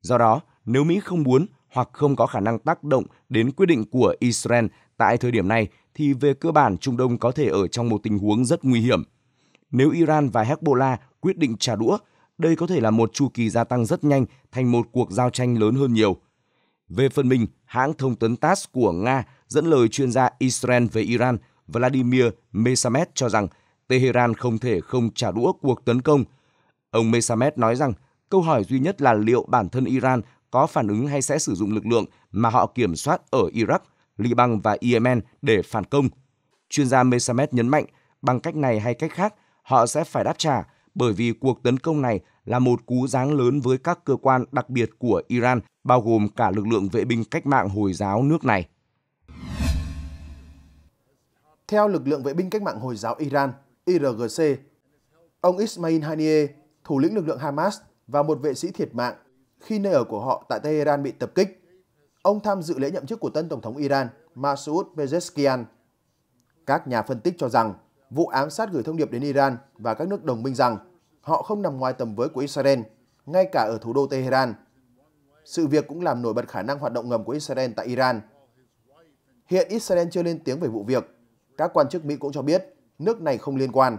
Do đó, nếu Mỹ không muốn hoặc không có khả năng tác động đến quyết định của Israel tại thời điểm này thì về cơ bản Trung Đông có thể ở trong một tình huống rất nguy hiểm. Nếu Iran và Hezbollah quyết định trả đũa, đây có thể là một chu kỳ gia tăng rất nhanh thành một cuộc giao tranh lớn hơn nhiều. Về phần mình, hãng thông tấn TASS của Nga dẫn lời chuyên gia Israel về Iran Vladimir Mesamet cho rằng Tehran không thể không trả đũa cuộc tấn công. Ông Mesamet nói rằng câu hỏi duy nhất là liệu bản thân Iran có phản ứng hay sẽ sử dụng lực lượng mà họ kiểm soát ở Iraq, Liban và Yemen để phản công. Chuyên gia Mesamet nhấn mạnh bằng cách này hay cách khác, họ sẽ phải đáp trả bởi vì cuộc tấn công này là một cú giáng lớn với các cơ quan đặc biệt của Iran, bao gồm cả lực lượng vệ binh cách mạng Hồi giáo nước này.
Theo lực lượng vệ binh cách mạng Hồi giáo Iran, IRGC, ông Ismail Haniyeh, thủ lĩnh lực lượng Hamas và một vệ sĩ thiệt mạng khi nơi ở của họ tại Tehran bị tập kích. Ông tham dự lễ nhậm chức của tân Tổng thống Iran Masoud Pezeshkian. Các nhà phân tích cho rằng vụ ám sát gửi thông điệp đến Iran và các nước đồng minh rằng họ không nằm ngoài tầm với của Israel, ngay cả ở thủ đô Tehran. Sự việc cũng làm nổi bật khả năng hoạt động ngầm của Israel tại Iran. Hiện Israel chưa lên tiếng về vụ việc. Các quan chức Mỹ cũng cho biết nước này không liên quan.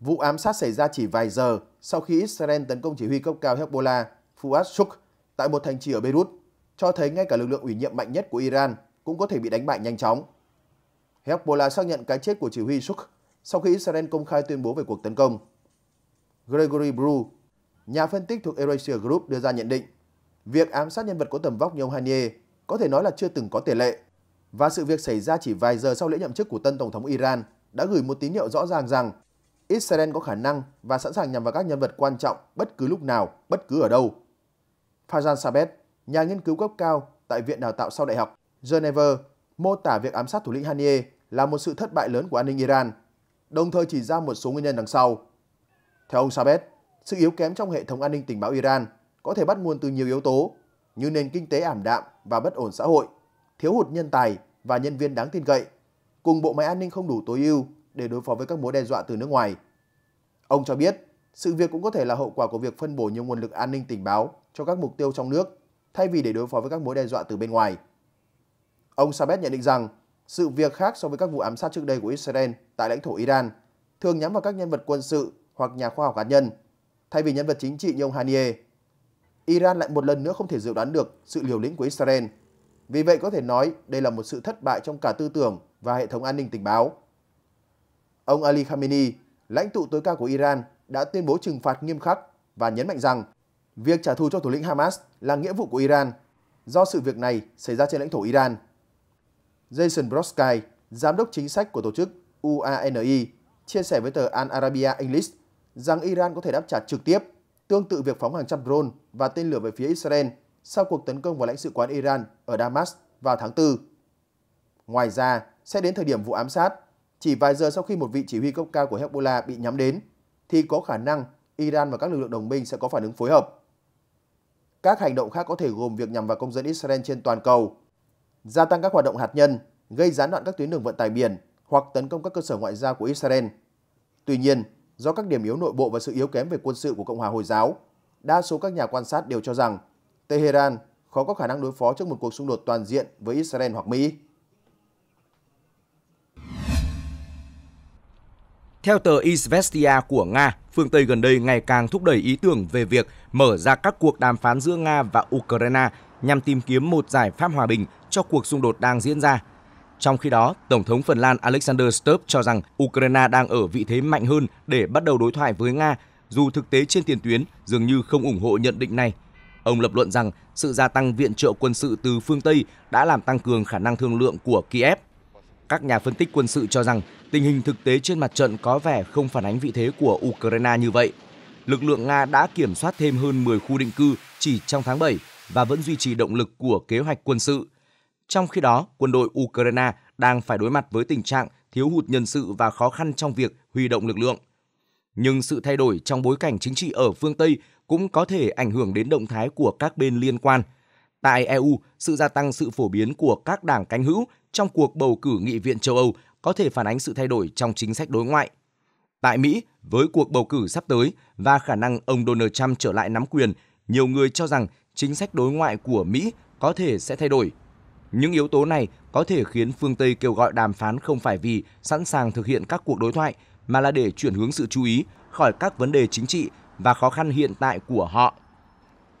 Vụ ám sát xảy ra chỉ vài giờ sau khi Israel tấn công chỉ huy cấp cao Hezbollah Fuad Shuk tại một thành trì ở Beirut, cho thấy ngay cả lực lượng ủy nhiệm mạnh nhất của Iran cũng có thể bị đánh bại nhanh chóng. Hezbollah xác nhận cái chết của chỉ huy Shuk sau khi Israel công khai tuyên bố về cuộc tấn công. Gregory Bru, nhà phân tích thuộc Eurasia Group đưa ra nhận định, việc ám sát nhân vật có tầm vóc như ông Haniyeh có thể nói là chưa từng có tiền lệ, và sự việc xảy ra chỉ vài giờ sau lễ nhậm chức của tân Tổng thống Iran đã gửi một tín hiệu rõ ràng rằng Israel có khả năng và sẵn sàng nhằm vào các nhân vật quan trọng bất cứ lúc nào, bất cứ ở đâu. Fajan Sabet, nhà nghiên cứu cấp cao tại Viện Đào tạo sau đại học Geneva, mô tả việc ám sát thủ lĩnh Haniyeh là một sự thất bại lớn của an ninh Iran, đồng thời chỉ ra một số nguyên nhân đằng sau. Theo ông Sabet, sự yếu kém trong hệ thống an ninh tình báo Iran có thể bắt nguồn từ nhiều yếu tố như nền kinh tế ảm đạm và bất ổn xã hội, thiếu hụt nhân tài và nhân viên đáng tin cậy, cùng bộ máy an ninh không đủ tối ưu để đối phó với các mối đe dọa từ nước ngoài. Ông cho biết, sự việc cũng có thể là hậu quả của việc phân bổ nhiều nguồn lực an ninh tình báo cho các mục tiêu trong nước, thay vì để đối phó với các mối đe dọa từ bên ngoài. Ông Sabet nhận định rằng, sự việc khác so với các vụ ám sát trước đây của Israel tại lãnh thổ Iran thường nhắm vào các nhân vật quân sự hoặc nhà khoa học cá nhân, thay vì nhân vật chính trị như ông Haniyeh. Iran lại một lần nữa không thể dự đoán được sự liều lĩnh của Israel. Vì vậy có thể nói đây là một sự thất bại trong cả tư tưởng và hệ thống an ninh tình báo. Ông Ali Khamenei, lãnh tụ tối cao của Iran, đã tuyên bố trừng phạt nghiêm khắc và nhấn mạnh rằng việc trả thù cho thủ lĩnh Hamas là nghĩa vụ của Iran do sự việc này xảy ra trên lãnh thổ Iran. Jason Brodsky, giám đốc chính sách của tổ chức UANI, chia sẻ với tờ Al Arabiya English rằng Iran có thể đáp trả trực tiếp, tương tự việc phóng hàng trăm drone và tên lửa về phía Israel sau cuộc tấn công vào lãnh sự quán Iran ở Damas vào tháng 4. Ngoài ra, sẽ đến thời điểm vụ ám sát, chỉ vài giờ sau khi một vị chỉ huy cấp cao của Hezbollah bị nhắm đến, thì có khả năng Iran và các lực lượng đồng minh sẽ có phản ứng phối hợp. Các hành động khác có thể gồm việc nhằm vào công dân Israel trên toàn cầu, gia tăng các hoạt động hạt nhân, gây gián đoạn các tuyến đường vận tải biển hoặc tấn công các cơ sở ngoại giao của Israel. Tuy nhiên, do các điểm yếu nội bộ và sự yếu kém về quân sự của Cộng hòa Hồi giáo, đa số các nhà quan sát đều cho rằng Tehran khó có khả năng đối phó trước một cuộc xung đột toàn diện với Israel hoặc Mỹ.
Theo tờ Izvestia của Nga, phương Tây gần đây ngày càng thúc đẩy ý tưởng về việc mở ra các cuộc đàm phán giữa Nga và Ukraine nhằm tìm kiếm một giải pháp hòa bình cho cuộc xung đột đang diễn ra. Trong khi đó, Tổng thống Phần Lan Alexander Stubb cho rằng Ukraine đang ở vị thế mạnh hơn để bắt đầu đối thoại với Nga, dù thực tế trên tiền tuyến dường như không ủng hộ nhận định này. Ông lập luận rằng sự gia tăng viện trợ quân sự từ phương Tây đã làm tăng cường khả năng thương lượng của Kiev. Các nhà phân tích quân sự cho rằng tình hình thực tế trên mặt trận có vẻ không phản ánh vị thế của Ukraine như vậy. Lực lượng Nga đã kiểm soát thêm hơn 10 khu định cư chỉ trong tháng 7 và vẫn duy trì động lực của kế hoạch quân sự. Trong khi đó, quân đội Ukraine đang phải đối mặt với tình trạng thiếu hụt nhân sự và khó khăn trong việc huy động lực lượng. Nhưng sự thay đổi trong bối cảnh chính trị ở phương Tây cũng có thể ảnh hưởng đến động thái của các bên liên quan. Tại EU, sự gia tăng sự phổ biến của các đảng cánh hữu trong cuộc bầu cử nghị viện châu Âu có thể phản ánh sự thay đổi trong chính sách đối ngoại. Tại Mỹ, với cuộc bầu cử sắp tới và khả năng ông Donald Trump trở lại nắm quyền, nhiều người cho rằng chính sách đối ngoại của Mỹ có thể sẽ thay đổi. Những yếu tố này có thể khiến phương Tây kêu gọi đàm phán không phải vì sẵn sàng thực hiện các cuộc đối thoại, mà là để chuyển hướng sự chú ý khỏi các vấn đề chính trị và khó khăn hiện tại của họ.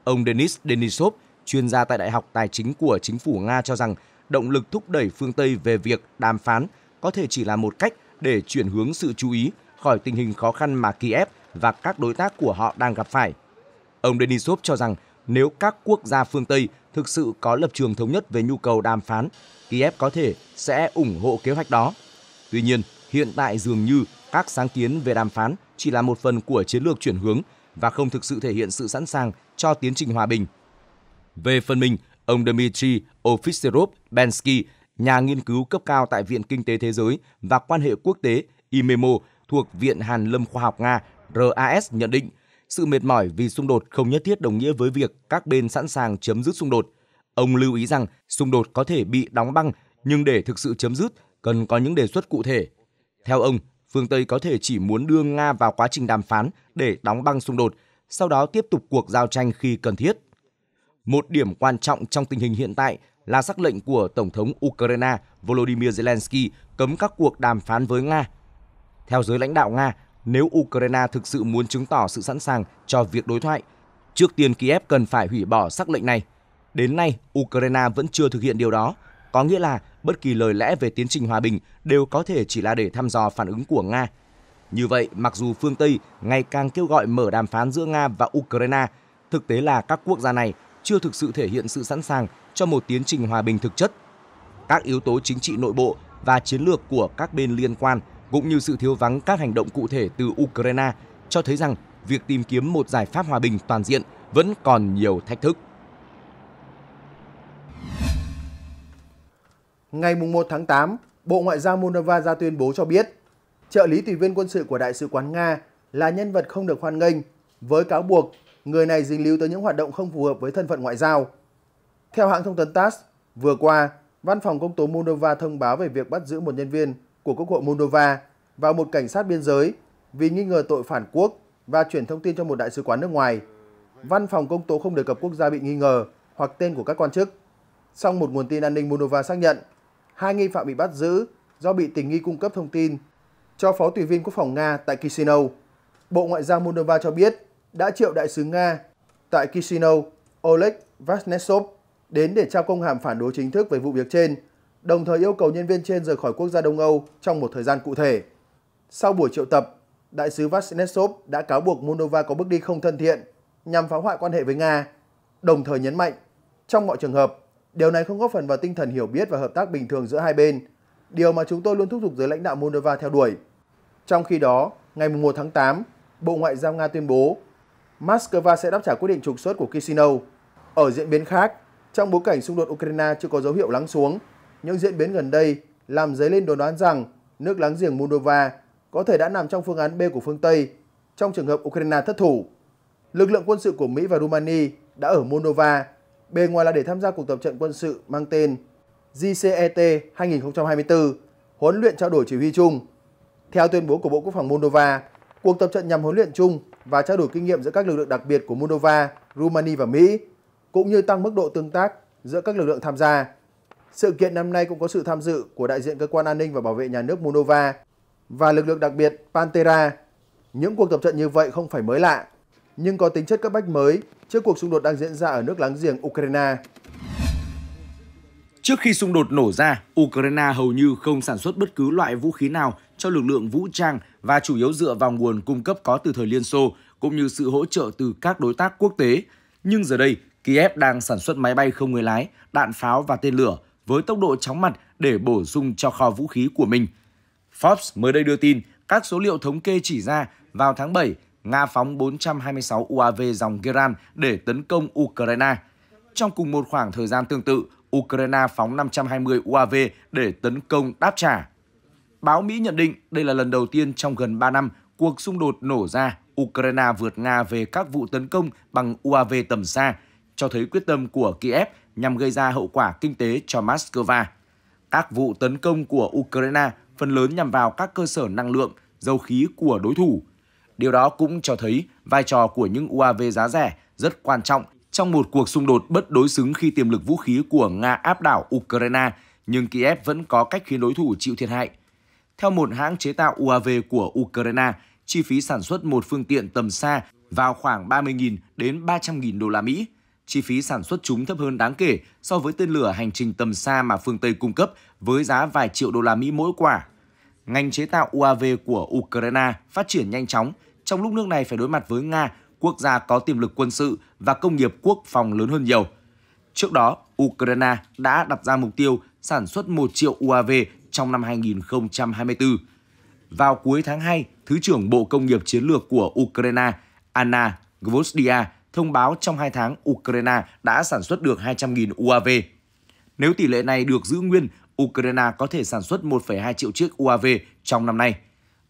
Ông Denis Denisov, chuyên gia tại Đại học Tài chính của chính phủ Nga cho rằng động lực thúc đẩy phương Tây về việc đàm phán có thể chỉ là một cách để chuyển hướng sự chú ý khỏi tình hình khó khăn mà Kiev và các đối tác của họ đang gặp phải. Ông Denisov cho rằng nếu các quốc gia phương Tây thực sự có lập trường thống nhất về nhu cầu đàm phán, Kiev có thể sẽ ủng hộ kế hoạch đó. Tuy nhiên, hiện tại dường như các sáng kiến về đàm phán chỉ là một phần của chiến lược chuyển hướng và không thực sự thể hiện sự sẵn sàng cho tiến trình hòa bình. Về phần mình, ông Dmitry Ofisterov Bensky, nhà nghiên cứu cấp cao tại Viện Kinh tế Thế giới và Quan hệ Quốc tế IMEMO thuộc Viện Hàn lâm Khoa học Nga RAS nhận định sự mệt mỏi vì xung đột không nhất thiết đồng nghĩa với việc các bên sẵn sàng chấm dứt xung đột. Ông lưu ý rằng xung đột có thể bị đóng băng, nhưng để thực sự chấm dứt, cần có những đề xuất cụ thể. Theo ông, phương Tây có thể chỉ muốn đưa Nga vào quá trình đàm phán để đóng băng xung đột, sau đó tiếp tục cuộc giao tranh khi cần thiết. Một điểm quan trọng trong tình hình hiện tại là sắc lệnh của Tổng thống Ukraine Volodymyr Zelensky cấm các cuộc đàm phán với Nga. Theo giới lãnh đạo Nga, nếu Ukraine thực sự muốn chứng tỏ sự sẵn sàng cho việc đối thoại, trước tiên Kiev cần phải hủy bỏ sắc lệnh này. Đến nay, Ukraine vẫn chưa thực hiện điều đó, có nghĩa là bất kỳ lời lẽ về tiến trình hòa bình đều có thể chỉ là để thăm dò phản ứng của Nga. Như vậy, mặc dù phương Tây ngày càng kêu gọi mở đàm phán giữa Nga và Ukraine, thực tế là các quốc gia này chưa thực sự thể hiện sự sẵn sàng cho một tiến trình hòa bình thực chất. Các yếu tố chính trị nội bộ và chiến lược của các bên liên quan cũng như sự thiếu vắng các hành động cụ thể từ Ukraine cho thấy rằng việc tìm kiếm một giải pháp hòa bình toàn diện vẫn còn nhiều thách thức.
Ngày 1 tháng 8, Bộ Ngoại giao Moldova ra tuyên bố cho biết trợ lý tùy viên quân sự của Đại sứ quán Nga là nhân vật không được hoan nghênh với cáo buộc người này dính líu tới những hoạt động không phù hợp với thân phận ngoại giao. Theo hãng thông tấn TASS, vừa qua, Văn phòng Công tố Moldova thông báo về việc bắt giữ một nhân viên của Quốc hội Moldova và một cảnh sát biên giới vì nghi ngờ tội phản quốc và chuyển thông tin cho một đại sứ quán nước ngoài. Văn phòng công tố không đề cập quốc gia bị nghi ngờ hoặc tên của các quan chức. Song một nguồn tin an ninh Moldova xác nhận, hai nghi phạm bị bắt giữ do bị tình nghi cung cấp thông tin cho Phó Tùy viên Quốc phòng Nga tại Chisinau. Bộ Ngoại giao Moldova cho biết đã triệu đại sứ Nga tại Chisinau Oleg Vasnetsov đến để trao công hàm phản đối chính thức về vụ việc trên đồng thời yêu cầu nhân viên trên rời khỏi quốc gia Đông Âu trong một thời gian cụ thể. Sau buổi triệu tập, đại sứ Vasnetsov đã cáo buộc Moldova có bước đi không thân thiện nhằm phá hoại quan hệ với Nga, đồng thời nhấn mạnh, trong mọi trường hợp, điều này không góp phần vào tinh thần hiểu biết và hợp tác bình thường giữa hai bên, điều mà chúng tôi luôn thúc giục giới lãnh đạo Moldova theo đuổi. Trong khi đó, ngày 1 tháng 8, Bộ Ngoại giao Nga tuyên bố Moscow sẽ đáp trả quyết định trục xuất của Chisinau. Ở diễn biến khác, trong bối cảnh xung đột Ukraine chưa có dấu hiệu lắng xuống, những diễn biến gần đây làm dấy lên đồn đoán rằng nước láng giềng Moldova có thể đã nằm trong phương án B của phương Tây trong trường hợp Ukraine thất thủ. Lực lượng quân sự của Mỹ và Rumani đã ở Moldova, bề ngoài là để tham gia cuộc tập trận quân sự mang tên GCET 2024, huấn luyện trao đổi chỉ huy chung. Theo tuyên bố của Bộ Quốc phòng Moldova, cuộc tập trận nhằm huấn luyện chung và trao đổi kinh nghiệm giữa các lực lượng đặc biệt của Moldova, Romania và Mỹ, cũng như tăng mức độ tương tác giữa các lực lượng tham gia. Sự kiện năm nay cũng có sự tham dự của đại diện cơ quan an ninh và bảo vệ nhà nước Moldova và lực lượng đặc biệt Pantera. Những cuộc tập trận như vậy không phải mới lạ, nhưng có tính chất cấp bách mới trước cuộc xung đột đang diễn ra ở nước láng giềng Ukraine.
Trước khi xung đột nổ ra, Ukraine hầu như không sản xuất bất cứ loại vũ khí nào cho lực lượng vũ trang và chủ yếu dựa vào nguồn cung cấp có từ thời Liên Xô cũng như sự hỗ trợ từ các đối tác quốc tế. Nhưng giờ đây, Kiev đang sản xuất máy bay không người lái, đạn pháo và tên lửa với tốc độ chóng mặt để bổ sung cho kho vũ khí của mình. Forbes mới đây đưa tin các số liệu thống kê chỉ ra vào tháng 7, Nga phóng 426 UAV dòng Geran để tấn công Ukraine. Trong cùng một khoảng thời gian tương tự, Ukraine phóng 520 UAV để tấn công đáp trả. Báo Mỹ nhận định đây là lần đầu tiên trong gần 3 năm cuộc xung đột nổ ra, Ukraine vượt Nga về các vụ tấn công bằng UAV tầm xa, cho thấy quyết tâm của Kiev nhằm gây ra hậu quả kinh tế cho Moscow. Các vụ tấn công của Ukraine phần lớn nhằm vào các cơ sở năng lượng, dầu khí của đối thủ. Điều đó cũng cho thấy vai trò của những UAV giá rẻ rất quan trọng trong một cuộc xung đột bất đối xứng khi tiềm lực vũ khí của Nga áp đảo Ukraine, nhưng Kiev vẫn có cách khiến đối thủ chịu thiệt hại. Theo một hãng chế tạo UAV của Ukraine, chi phí sản xuất một phương tiện tầm xa vào khoảng 30.000 đến 300.000 đô la Mỹ. Chi phí sản xuất chúng thấp hơn đáng kể so với tên lửa hành trình tầm xa mà phương Tây cung cấp với giá vài triệu đô la Mỹ mỗi quả. Ngành chế tạo UAV của Ukraine phát triển nhanh chóng trong lúc nước này phải đối mặt với Nga, quốc gia có tiềm lực quân sự và công nghiệp quốc phòng lớn hơn nhiều. Trước đó, Ukraine đã đặt ra mục tiêu sản xuất 1 triệu UAV trong năm 2024. Vào cuối tháng 2, Thứ trưởng Bộ Công nghiệp Chiến lược của Ukraine Anna Gvozdia thông báo trong 2 tháng Ukraine đã sản xuất được 200.000 UAV. Nếu tỷ lệ này được giữ nguyên, Ukraine có thể sản xuất 1,2 triệu chiếc UAV trong năm nay.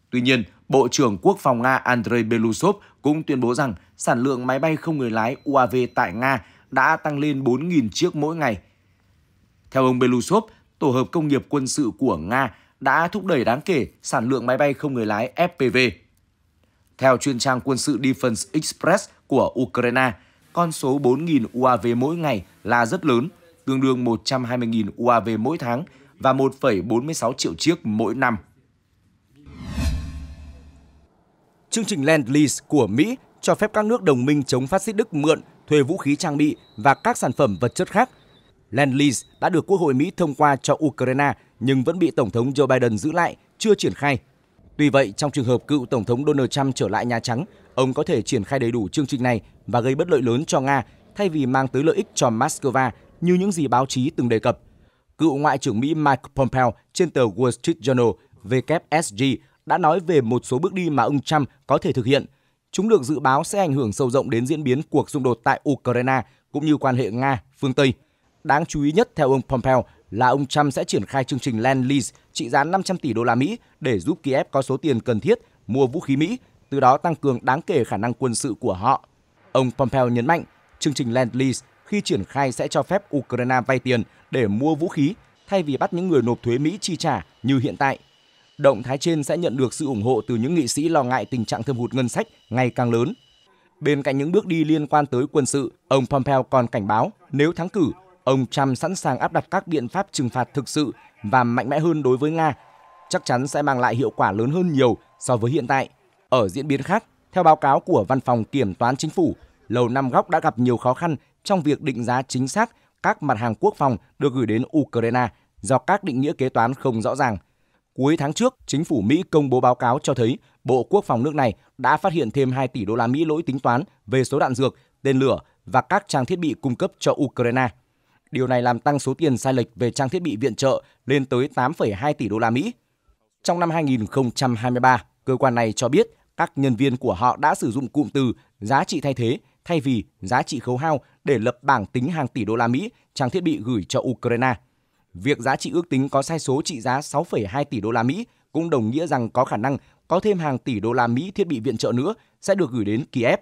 Tuy nhiên, Bộ trưởng Quốc phòng Nga Andrei Belousov cũng tuyên bố rằng sản lượng máy bay không người lái UAV tại Nga đã tăng lên 4.000 chiếc mỗi ngày. Theo ông Belousov, tổ hợp công nghiệp quân sự của Nga đã thúc đẩy đáng kể sản lượng máy bay không người lái FPV. Theo chuyên trang quân sự Defense Express của Ukraine, con số 4.000 UAV mỗi ngày là rất lớn, tương đương 120.000 UAV mỗi tháng và 1,46 triệu chiếc mỗi năm. Chương trình land lease của Mỹ cho phép các nước đồng minh chống phát xít Đức mượn, thuê vũ khí trang bị và các sản phẩm vật chất khác. Land lease đã được Quốc hội Mỹ thông qua cho Ukraine nhưng vẫn bị Tổng thống Joe Biden giữ lại, chưa triển khai. Tuy vậy, trong trường hợp cựu Tổng thống Donald Trump trở lại Nhà Trắng, ông có thể triển khai đầy đủ chương trình này và gây bất lợi lớn cho Nga thay vì mang tới lợi ích cho Moscow như những gì báo chí từng đề cập. Cựu Ngoại trưởng Mỹ Mike Pompeo trên tờ Wall Street Journal WSG đã nói về một số bước đi mà ông Trump có thể thực hiện. Chúng được dự báo sẽ ảnh hưởng sâu rộng đến diễn biến cuộc xung đột tại Ukraine cũng như quan hệ Nga phương Tây. Đáng chú ý nhất theo ông Pompeo là ông Trump sẽ triển khai chương trình Land Lease trị giá 500 tỷ đô la Mỹ để giúp Kiev có số tiền cần thiết mua vũ khí Mỹ, từ đó tăng cường đáng kể khả năng quân sự của họ. Ông Pompeo nhấn mạnh, chương trình Land Lease khi triển khai sẽ cho phép Ukraine vay tiền để mua vũ khí thay vì bắt những người nộp thuế Mỹ chi trả như hiện tại. Động thái trên sẽ nhận được sự ủng hộ từ những nghị sĩ lo ngại tình trạng thâm hụt ngân sách ngày càng lớn. Bên cạnh những bước đi liên quan tới quân sự, ông Pompeo còn cảnh báo nếu thắng cử, ông Trump sẵn sàng áp đặt các biện pháp trừng phạt thực sự và mạnh mẽ hơn đối với Nga, chắc chắn sẽ mang lại hiệu quả lớn hơn nhiều so với hiện tại. Ở diễn biến khác, theo báo cáo của Văn phòng Kiểm toán Chính phủ, Lầu Năm Góc đã gặp nhiều khó khăn trong việc định giá chính xác các mặt hàng quốc phòng được gửi đến Ukraine do các định nghĩa kế toán không rõ ràng. Cuối tháng trước, chính phủ Mỹ công bố báo cáo cho thấy Bộ Quốc phòng nước này đã phát hiện thêm 2 tỷ đô la Mỹ lỗi tính toán về số đạn dược, tên lửa và các trang thiết bị cung cấp cho Ukraine. Điều này làm tăng số tiền sai lệch về trang thiết bị viện trợ lên tới 8,2 tỷ đô la Mỹ. Trong năm 2023, cơ quan này cho biết các nhân viên của họ đã sử dụng cụm từ giá trị thay thế thay vì giá trị khấu hao để lập bảng tính hàng tỷ đô la Mỹ trang thiết bị gửi cho Ukraine. Việc giá trị ước tính có sai số trị giá 6,2 tỷ đô la Mỹ cũng đồng nghĩa rằng có khả năng có thêm hàng tỷ đô la Mỹ thiết bị viện trợ nữa sẽ được gửi đến Kiev.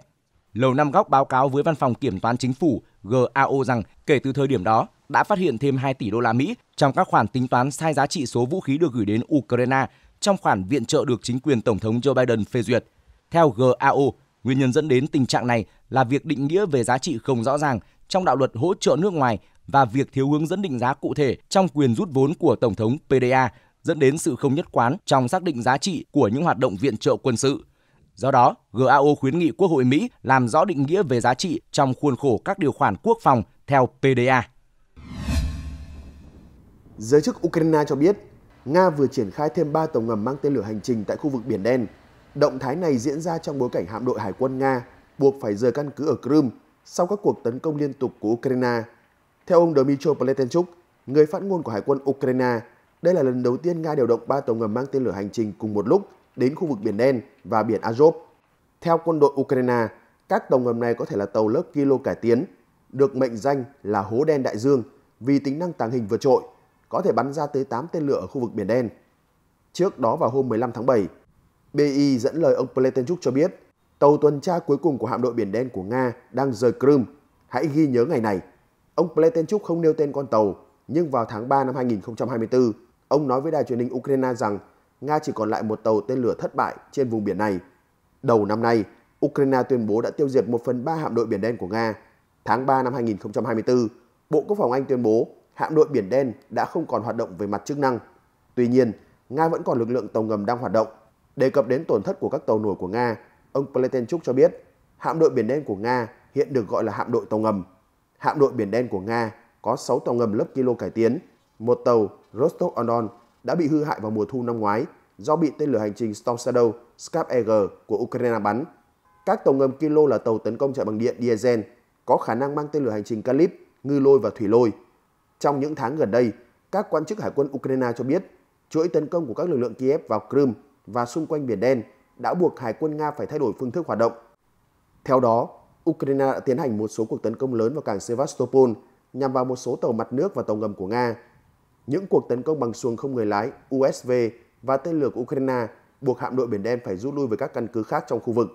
Lầu Năm Góc báo cáo với Văn phòng Kiểm toán Chính phủ GAO rằng kể từ thời điểm đó đã phát hiện thêm 2 tỷ đô la Mỹ trong các khoản tính toán sai giá trị số vũ khí được gửi đến Ukraine trong khoản viện trợ được chính quyền Tổng thống Joe Biden phê duyệt. Theo GAO, nguyên nhân dẫn đến tình trạng này là việc định nghĩa về giá trị không rõ ràng trong đạo luật hỗ trợ nước ngoài và việc thiếu hướng dẫn định giá cụ thể trong quyền rút vốn của Tổng thống PDA dẫn đến sự không nhất quán trong xác định giá trị của những hoạt động viện trợ quân sự. Do đó, GAO khuyến nghị Quốc hội Mỹ làm rõ định nghĩa về giá trị trong khuôn khổ các điều khoản quốc phòng theo PDA.
Giới chức Ukraine cho biết, Nga vừa triển khai thêm 3 tàu ngầm mang tên lửa hành trình tại khu vực Biển Đen. Động thái này diễn ra trong bối cảnh hạm đội Hải quân Nga buộc phải rời căn cứ ở Crimea sau các cuộc tấn công liên tục của Ukraine. Theo ông Dmytro Pletenchuk, người phát ngôn của Hải quân Ukraine, đây là lần đầu tiên Nga điều động 3 tàu ngầm mang tên lửa hành trình cùng một lúc đến khu vực Biển Đen và Biển Azov. Theo quân đội Ukraine, các tàu ngầm này có thể là tàu lớp kilo cải tiến, được mệnh danh là hố đen đại dương vì tính năng tàng hình vượt trội, có thể bắn ra tới 8 tên lửa ở khu vực Biển Đen. Trước đó vào hôm 15 tháng 7, BI dẫn lời ông Pletenchuk cho biết tàu tuần tra cuối cùng của hạm đội Biển Đen của Nga đang rời Crimea. Hãy ghi nhớ ngày này. Ông Pletenchuk không nêu tên con tàu, nhưng vào tháng 3 năm 2024, ông nói với đài truyền hình Ukraine rằng Nga chỉ còn lại một tàu tên lửa thất bại trên vùng biển này. Đầu năm nay, Ukraine tuyên bố đã tiêu diệt 1 phần 3 hạm đội Biển Đen của Nga. Tháng 3 năm 2024, Bộ Quốc phòng Anh tuyên bố hạm đội Biển Đen đã không còn hoạt động về mặt chức năng. Tuy nhiên, Nga vẫn còn lực lượng tàu ngầm đang hoạt động. Đề cập đến tổn thất của các tàu nổi của Nga, ông Pletenchuk cho biết hạm đội Biển Đen của Nga hiện được gọi là hạm đội tàu ngầm. Hạm đội Biển Đen của Nga có 6 tàu ngầm lớp kilo cải tiến, một tàu Rostov-on-Don đã bị hư hại vào mùa thu năm ngoái do bị tên lửa hành trình Storm Shadow Scap EG của Ukraine bắn. Các tàu ngầm Kilo là tàu tấn công chạy bằng điện diesel, có khả năng mang tên lửa hành trình Kalib, ngư lôi và thủy lôi. Trong những tháng gần đây, các quan chức hải quân Ukraine cho biết chuỗi tấn công của các lực lượng Kiev vào Crimea và xung quanh Biển Đen đã buộc Hải quân Nga phải thay đổi phương thức hoạt động. Theo đó, Ukraine đã tiến hành một số cuộc tấn công lớn vào cảng Sevastopol nhằm vào một số tàu mặt nước và tàu ngầm của Nga. Những cuộc tấn công bằng xuồng không người lái USV và tên lửa của Ukraine buộc hạm đội Biển Đen phải rút lui về các căn cứ khác trong khu vực.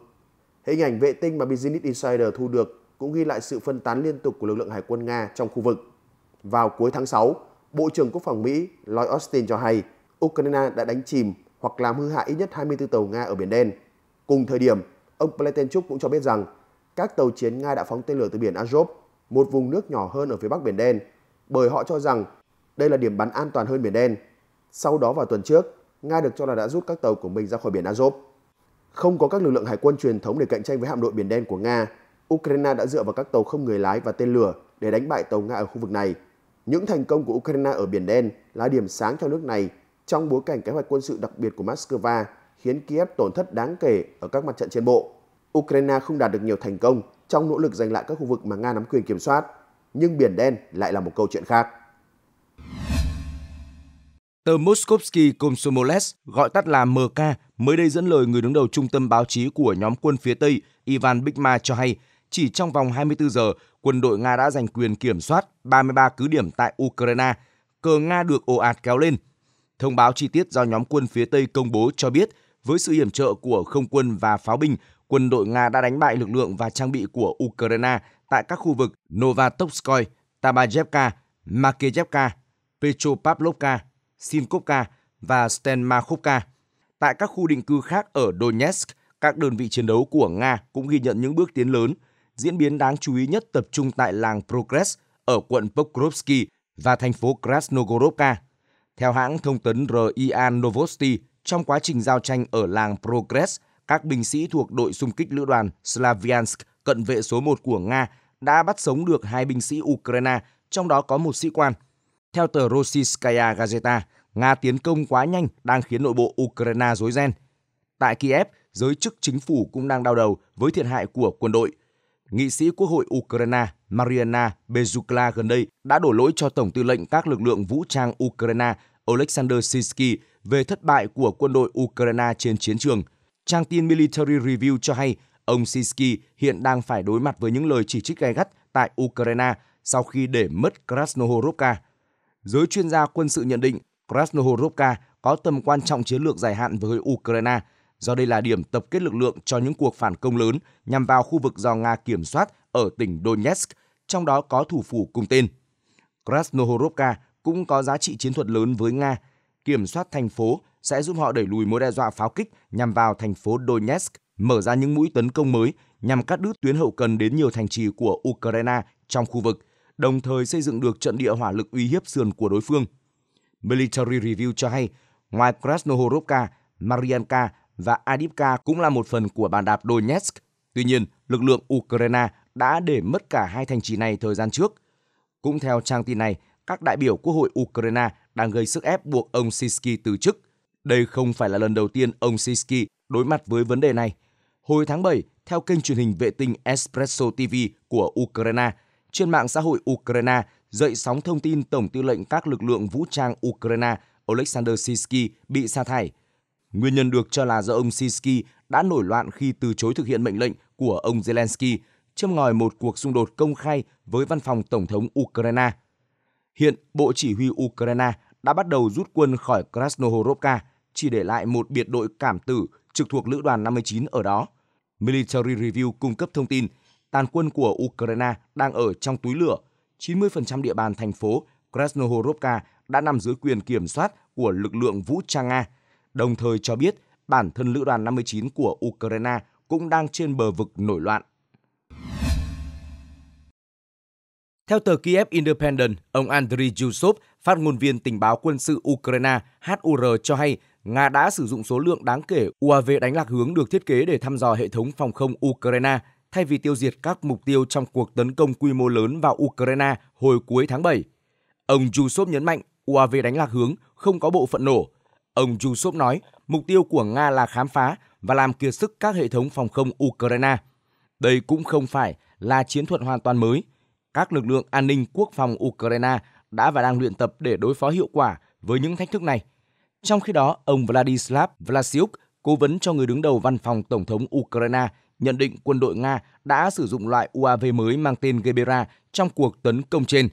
Hình ảnh vệ tinh mà Business Insider thu được cũng ghi lại sự phân tán liên tục của lực lượng hải quân Nga trong khu vực. Vào cuối tháng 6, Bộ trưởng Quốc phòng Mỹ Lloyd Austin cho hay Ukraine đã đánh chìm hoặc làm hư hại ít nhất 24 tàu Nga ở Biển Đen. Cùng thời điểm, ông Pletenchuk cũng cho biết rằng các tàu chiến Nga đã phóng tên lửa từ biển Azov, một vùng nước nhỏ hơn ở phía bắc Biển Đen, bởi họ cho rằng đây là điểm bắn an toàn hơn Biển Đen. Sau đó vào tuần trước, Nga được cho là đã rút các tàu của mình ra khỏi biển Azov. Không có các lực lượng hải quân truyền thống để cạnh tranh với hạm đội Biển Đen của Nga, Ukraine đã dựa vào các tàu không người lái và tên lửa để đánh bại tàu Nga ở khu vực này. Những thành công của Ukraine ở Biển Đen là điểm sáng cho nước này trong bối cảnh kế hoạch quân sự đặc biệt của Moscow khiến Kiev tổn thất đáng kể ở các mặt trận trên bộ. Ukraine không đạt được nhiều thành công trong nỗ lực giành lại các khu vực mà Nga nắm quyền kiểm soát, nhưng Biển Đen lại là một câu chuyện khác.
Tờ Moskovsky Komsomolets, gọi tắt là MK, mới đây dẫn lời người đứng đầu trung tâm báo chí của nhóm quân phía Tây Ivan Bikma cho hay, chỉ trong vòng 24 giờ, quân đội Nga đã giành quyền kiểm soát 33 cứ điểm tại Ukraine. Cờ Nga được ồ ạt kéo lên. Thông báo chi tiết do nhóm quân phía Tây công bố cho biết, với sự yểm trợ của không quân và pháo binh, quân đội Nga đã đánh bại lực lượng và trang bị của Ukraine tại các khu vực Novatovskoy, Tabajevka, Makeyevka, Petropavlovka, Sinkovka và Stenmakhovka. Tại các khu định cư khác ở Donetsk, các đơn vị chiến đấu của Nga cũng ghi nhận những bước tiến lớn. Diễn biến đáng chú ý nhất tập trung tại làng Progress ở quận Pokrovsky và thành phố Krasnogorovka. Theo hãng thông tấn RIA Novosti, trong quá trình giao tranh ở làng Progress, các binh sĩ thuộc đội xung kích lữ đoàn Slaviansk cận vệ số 1 của Nga đã bắt sống được hai binh sĩ Ukraine, trong đó có một sĩ quan. Theo tờ Rossiyskaya Gazeta, Nga tiến công quá nhanh đang khiến nội bộ Ukraine rối ren. Tại Kiev, giới chức chính phủ cũng đang đau đầu với thiệt hại của quân đội. Nghị sĩ Quốc hội Ukraine Mariana Bezukla gần đây đã đổ lỗi cho Tổng tư lệnh các lực lượng vũ trang Ukraine Oleksandr Sisky về thất bại của quân đội Ukraine trên chiến trường. Trang tin Military Review cho hay ông Sisky hiện đang phải đối mặt với những lời chỉ trích gay gắt tại Ukraine sau khi để mất Krasnohorovka. Giới chuyên gia quân sự nhận định Krasnohorovka có tầm quan trọng chiến lược dài hạn với Ukraine, do đây là điểm tập kết lực lượng cho những cuộc phản công lớn nhằm vào khu vực do Nga kiểm soát ở tỉnh Donetsk, trong đó có thủ phủ cùng tên. Krasnohorovka cũng có giá trị chiến thuật lớn với Nga. Kiểm soát thành phố sẽ giúp họ đẩy lùi mối đe dọa pháo kích nhằm vào thành phố Donetsk, mở ra những mũi tấn công mới nhằm cắt đứt tuyến hậu cần đến nhiều thành trì của Ukraine trong khu vực, đồng thời xây dựng được trận địa hỏa lực uy hiếp sườn của đối phương. Military Review cho hay, ngoài Krasnohorovka, Marianka và Adipka cũng là một phần của bàn đạp Donetsk. Tuy nhiên, lực lượng Ukraine đã để mất cả hai thành trì này thời gian trước. Cũng theo trang tin này, các đại biểu Quốc hội Ukraine đang gây sức ép buộc ông Sisky từ chức. Đây không phải là lần đầu tiên ông Sisky đối mặt với vấn đề này. Hồi tháng 7, theo kênh truyền hình vệ tinh Espresso TV của Ukraine, trên mạng xã hội Ukraine dậy sóng thông tin Tổng tư lệnh các lực lượng vũ trang Ukraine Oleksandr Sisky bị sa thải. Nguyên nhân được cho là do ông Sisky đã nổi loạn khi từ chối thực hiện mệnh lệnh của ông Zelensky châm ngòi một cuộc xung đột công khai với văn phòng Tổng thống Ukraine. Hiện, Bộ Chỉ huy Ukraine đã bắt đầu rút quân khỏi Krasnohorovka, chỉ để lại một biệt đội cảm tử trực thuộc Lữ đoàn 59 ở đó. Military Review cung cấp thông tin, tàn quân của Ukraine đang ở trong túi lửa. 90% địa bàn thành phố Krasnohorovka đã nằm dưới quyền kiểm soát của lực lượng vũ trang Nga, đồng thời cho biết bản thân Lữ đoàn 59 của Ukraine cũng đang trên bờ vực nổi loạn. Theo tờ Kiev Independent, ông Andriy Yusov, phát ngôn viên tình báo quân sự Ukraine HUR cho hay Nga đã sử dụng số lượng đáng kể UAV đánh lạc hướng được thiết kế để thăm dò hệ thống phòng không Ukraine thay vì tiêu diệt các mục tiêu trong cuộc tấn công quy mô lớn vào Ukraine hồi cuối tháng 7. Ông Yusov nhấn mạnh UAV đánh lạc hướng không có bộ phận nổ. Ông Yusov nói mục tiêu của Nga là khám phá và làm kiệt sức các hệ thống phòng không Ukraine. Đây cũng không phải là chiến thuật hoàn toàn mới. Các lực lượng an ninh quốc phòng Ukraine đã và đang luyện tập để đối phó hiệu quả với những thách thức này. Trong khi đó, ông Vladislav Vlasiuk, cố vấn cho người đứng đầu văn phòng Tổng thống Ukraine, nhận định quân đội Nga đã sử dụng loại UAV mới mang tên Gebera trong cuộc tấn công trên.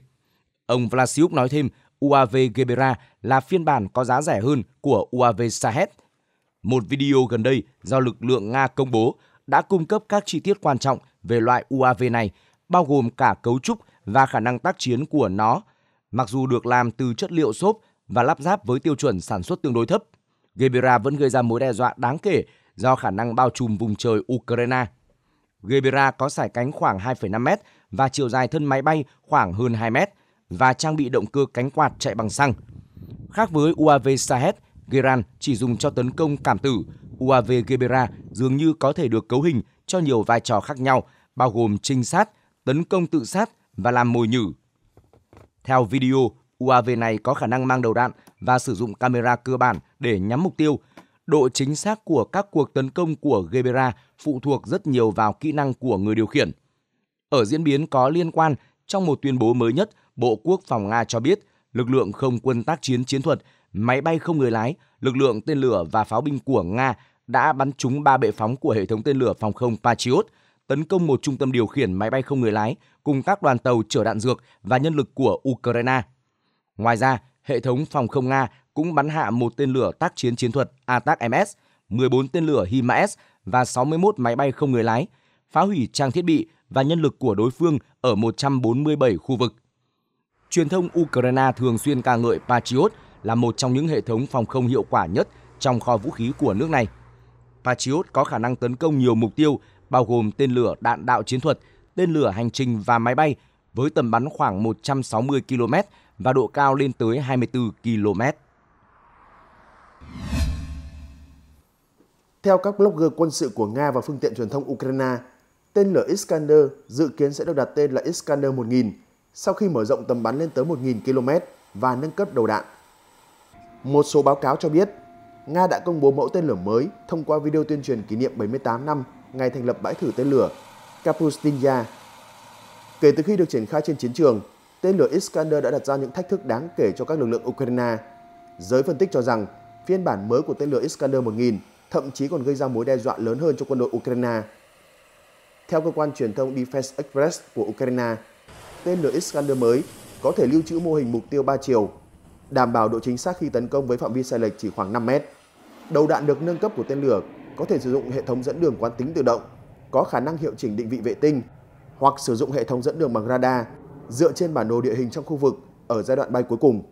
Ông Vlasiuk nói thêm, UAV Gebera là phiên bản có giá rẻ hơn của UAV Shahed. Một video gần đây do lực lượng Nga công bố đã cung cấp các chi tiết quan trọng về loại UAV này, bao gồm cả cấu trúc và khả năng tác chiến của nó. Mặc dù được làm từ chất liệu xốp và lắp ráp với tiêu chuẩn sản xuất tương đối thấp, Gebera vẫn gây ra mối đe dọa đáng kể do khả năng bao trùm vùng trời Ukraine. Gebera có sải cánh khoảng 2,5 mét và chiều dài thân máy bay khoảng hơn 2 mét và trang bị động cơ cánh quạt chạy bằng xăng. Khác với UAV Shahed, Geran chỉ dùng cho tấn công cảm tử, UAV Gebera dường như có thể được cấu hình cho nhiều vai trò khác nhau, bao gồm trinh sát, tấn công tự sát và làm mồi nhử. Theo video, UAV này có khả năng mang đầu đạn và sử dụng camera cơ bản để nhắm mục tiêu. Độ chính xác của các cuộc tấn công của Gebera phụ thuộc rất nhiều vào kỹ năng của người điều khiển. Ở diễn biến có liên quan, trong một tuyên bố mới nhất, Bộ Quốc phòng Nga cho biết lực lượng không quân tác chiến chiến thuật, máy bay không người lái, lực lượng tên lửa và pháo binh của Nga đã bắn trúng ba bệ phóng của hệ thống tên lửa phòng không Patriot, tấn công một trung tâm điều khiển máy bay không người lái cùng các đoàn tàu chở đạn dược và nhân lực của Ukraine. Ngoài ra, hệ thống phòng không Nga cũng bắn hạ một tên lửa tác chiến chiến thuật Atac Ms, 14 tên lửa HIMARS và 61 máy bay không người lái, phá hủy trang thiết bị và nhân lực của đối phương ở 147 khu vực. Truyền thông Ukraine thường xuyên ca ngợi Patriot là một trong những hệ thống phòng không hiệu quả nhất trong kho vũ khí của nước này. Patriot có khả năng tấn công nhiều mục tiêu, bao gồm tên lửa đạn đạo chiến thuật, tên lửa hành trình và máy bay, với tầm bắn khoảng 160 km và độ cao lên tới 24 km.
Theo các blogger quân sự của Nga và phương tiện truyền thông Ukraine, tên lửa Iskander dự kiến sẽ được đặt tên là Iskander 1000 sau khi mở rộng tầm bắn lên tới 1.000 km và nâng cấp đầu đạn. Một số báo cáo cho biết, Nga đã công bố mẫu tên lửa mới thông qua video tuyên truyền kỷ niệm 78 năm ngày thành lập bãi thử tên lửa Kapustinya. Kể từ khi được triển khai trên chiến trường, tên lửa Iskander đã đặt ra những thách thức đáng kể cho các lực lượng Ukraine. Giới phân tích cho rằng phiên bản mới của tên lửa Iskander 1000 thậm chí còn gây ra mối đe dọa lớn hơn cho quân đội Ukraine. Theo cơ quan truyền thông Defense Express của Ukraine, tên lửa Iskander mới có thể lưu trữ mô hình mục tiêu 3 chiều, đảm bảo độ chính xác khi tấn công với phạm vi sai lệch chỉ khoảng 5 mét. Đầu đạn được nâng cấp của tên lửa có thể sử dụng hệ thống dẫn đường quán tính tự động, có khả năng hiệu chỉnh định vị vệ tinh hoặc sử dụng hệ thống dẫn đường bằng radar dựa trên bản đồ địa hình trong khu vực ở giai đoạn bay cuối cùng.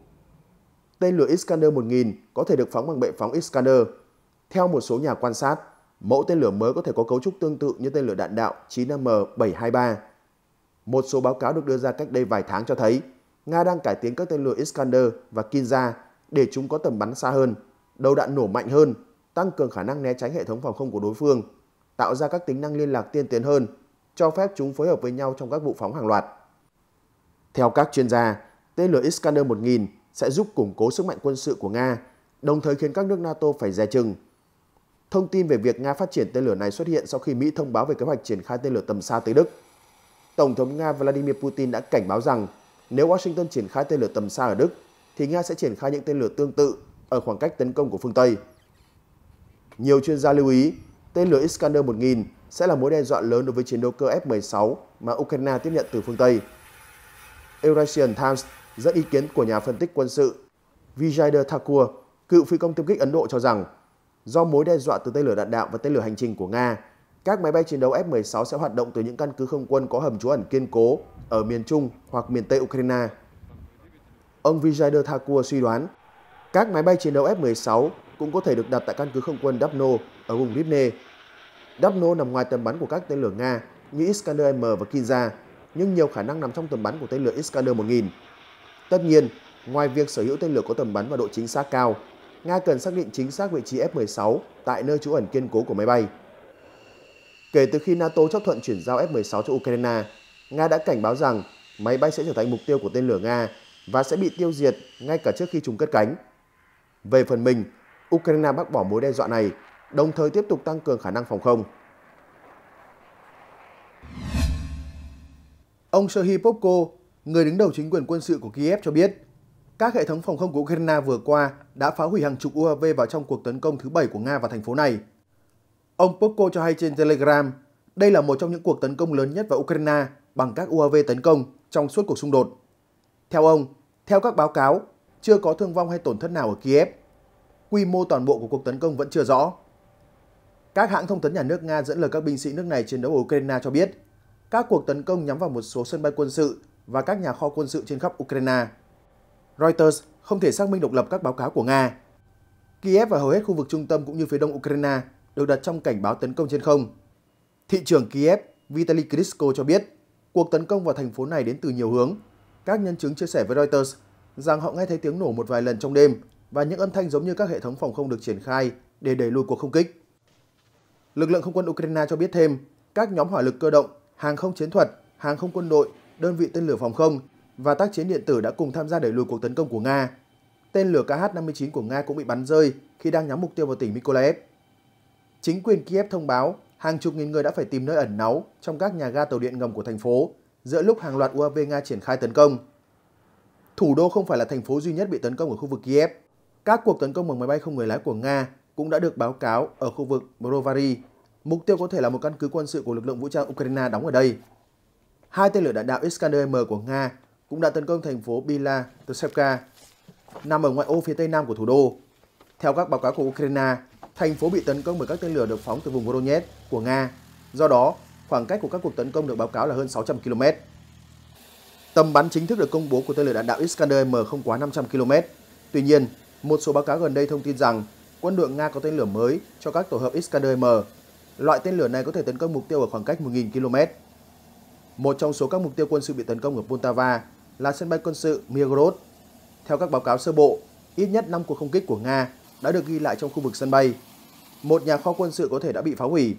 Tên lửa Iskander 1000 có thể được phóng bằng bệ phóng Iskander. Theo một số nhà quan sát, mẫu tên lửa mới có thể có cấu trúc tương tự như tên lửa đạn đạo 9M723 một số báo cáo được đưa ra cách đây vài tháng cho thấy Nga đang cải tiến các tên lửa Iskander và Kinza để chúng có tầm bắn xa hơn, đầu đạn nổ mạnh hơn, tăng cường khả năng né tránh hệ thống phòng không của đối phương, tạo ra các tính năng liên lạc tiên tiến hơn, cho phép chúng phối hợp với nhau trong các vụ phóng hàng loạt. Theo các chuyên gia, tên lửa Iskander 1000 sẽ giúp củng cố sức mạnh quân sự của Nga, đồng thời khiến các nước NATO phải dè chừng. Thông tin về việc Nga phát triển tên lửa này xuất hiện sau khi Mỹ thông báo về kế hoạch triển khai tên lửa tầm xa tới Đức. Tổng thống Nga Vladimir Putin đã cảnh báo rằng nếu Washington triển khai tên lửa tầm xa ở Đức, thì Nga sẽ triển khai những tên lửa tương tự ở khoảng cách tấn công của phương Tây. Nhiều chuyên gia lưu ý, tên lửa Iskander 1000 sẽ là mối đe dọa lớn đối với chiến đấu cơ F-16 mà Ukraine tiếp nhận từ phương Tây. Eurasian Times dẫn ý kiến của nhà phân tích quân sự Vijay Thakur, cựu phi công tiêm kích Ấn Độ cho rằng do mối đe dọa từ tên lửa đạn đạo và tên lửa hành trình của Nga các máy bay chiến đấu F-16 sẽ hoạt động từ những căn cứ không quân có hầm trú ẩn kiên cố ở miền Trung hoặc miền Tây Ukraine. Ông Vijay Thakur suy đoán, các máy bay chiến đấu F-16 cũng có thể được đặt tại căn cứ không quân Dapno ở vùng Rivne. Dapno nằm ngoài tầm bắn của các tên lửa Nga như Iskander-M và Kinza, nhưng nhiều khả năng nằm trong tầm bắn của tên lửa Iskander 1000. Tất nhiên, ngoài việc sở hữu tên lửa có tầm bắn và độ chính xác cao, Nga cần xác định chính xác vị trí F-16 tại nơi trú ẩn kiên cố của máy bay. Kể từ khi NATO chấp thuận chuyển giao F-16 cho Ukraine, Nga đã cảnh báo rằng máy bay sẽ trở thành mục tiêu của tên lửa Nga và sẽ bị tiêu diệt ngay cả trước khi chúng cất cánh. Về phần mình, Ukraine bác bỏ mối đe dọa này, đồng thời tiếp tục tăng cường khả năng phòng không. Ông Serhiy Popko, người đứng đầu chính quyền quân sự của Kiev cho biết, Các hệ thống phòng không của Ukraine vừa qua đã phá hủy hàng chục UAV vào trong cuộc tấn công thứ bảy của Nga vào thành phố này. Ông Pokko cho hay trên Telegram, đây là một trong những cuộc tấn công lớn nhất vào Ukraine bằng các UAV tấn công trong suốt cuộc xung đột. Theo ông, theo các báo cáo, chưa có thương vong hay tổn thất nào ở Kiev. Quy mô toàn bộ của cuộc tấn công vẫn chưa rõ. Các hãng thông tấn nhà nước Nga dẫn lời các binh sĩ nước này chiến đấu ở Ukraine cho biết, các cuộc tấn công nhắm vào một số sân bay quân sự và các nhà kho quân sự trên khắp Ukraine. Reuters không thể xác minh độc lập các báo cáo của Nga. Kiev và hầu hết khu vực trung tâm cũng như phía đông Ukraine được đặt trong cảnh báo tấn công trên không. Thị trưởng Kiev Vitaly Klitschko cho biết cuộc tấn công vào thành phố này đến từ nhiều hướng. Các nhân chứng chia sẻ với Reuters rằng họ nghe thấy tiếng nổ một vài lần trong đêm và những âm thanh giống như các hệ thống phòng không được triển khai để đẩy lùi cuộc không kích. Lực lượng không quân Ukraine cho biết thêm, các nhóm hỏa lực cơ động, hàng không chiến thuật, hàng không quân đội, đơn vị tên lửa phòng không và tác chiến điện tử đã cùng tham gia đẩy lùi cuộc tấn công của Nga. Tên lửa KH-59 của Nga cũng bị bắn rơi khi đang nhắm mục tiêu vào tỉnh Mykolaiv. Chính quyền Kiev thông báo hàng chục nghìn người đã phải tìm nơi ẩn náu trong các nhà ga tàu điện ngầm của thành phố giữa lúc hàng loạt UAV Nga triển khai tấn công. Thủ đô không phải là thành phố duy nhất bị tấn công ở khu vực Kiev. Các cuộc tấn công bằng máy bay không người lái của Nga cũng đã được báo cáo ở khu vực Brovary. Mục tiêu có thể là một căn cứ quân sự của lực lượng vũ trang Ukraine đóng ở đây. Hai tên lửa đạn đạo Iskander-M của Nga cũng đã tấn công thành phố Bila Tsevka, nằm ở ngoại ô phía tây nam của thủ đô. Theo các báo cáo của Ukraine, thành phố bị tấn công bởi các tên lửa được phóng từ vùng Voronezh của Nga. Do đó, khoảng cách của các cuộc tấn công được báo cáo là hơn 600 km. Tầm bắn chính thức được công bố của tên lửa đạn đạo Iskander-M không quá 500 km. Tuy nhiên, một số báo cáo gần đây thông tin rằng quân đội Nga có tên lửa mới cho các tổ hợp Iskander-M. Loại tên lửa này có thể tấn công mục tiêu ở khoảng cách 1.000 km. Một trong số các mục tiêu quân sự bị tấn công ở Poltava là sân bay quân sự Mirgorod. Theo các báo cáo sơ bộ, ít nhất 5 cuộc không kích của Nga đã được ghi lại trong khu vực sân bay. Một nhà kho quân sự có thể đã bị phá hủy.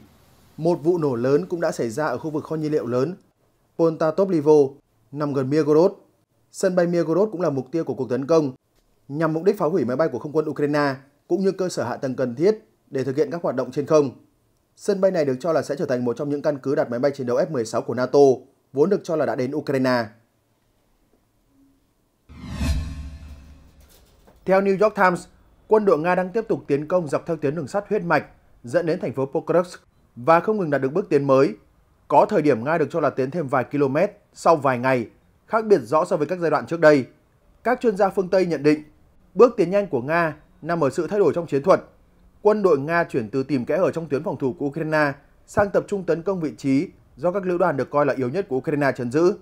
Một vụ nổ lớn cũng đã xảy ra ở khu vực kho nhiên liệu lớn Pontatoplivo nằm gần Mirgorod. Sân bay Mirgorod cũng là mục tiêu của cuộc tấn công nhằm mục đích phá hủy máy bay của không quân Ukraine cũng như cơ sở hạ tầng cần thiết để thực hiện các hoạt động trên không. Sân bay này được cho là sẽ trở thành một trong những căn cứ đặt máy bay chiến đấu F-16 của NATO, vốn được cho là đã đến Ukraine. Theo New York Times, quân đội Nga đang tiếp tục tiến công dọc theo tuyến đường sắt huyết mạch dẫn đến thành phố Pokrovsk và không ngừng đạt được bước tiến mới. Có thời điểm Nga được cho là tiến thêm vài km sau vài ngày, khác biệt rõ so với các giai đoạn trước đây. Các chuyên gia phương Tây nhận định, bước tiến nhanh của Nga nằm ở sự thay đổi trong chiến thuật. Quân đội Nga chuyển từ tìm kẽ hở trong tuyến phòng thủ của Ukraine sang tập trung tấn công vị trí do các lữ đoàn được coi là yếu nhất của Ukraine chấn giữ.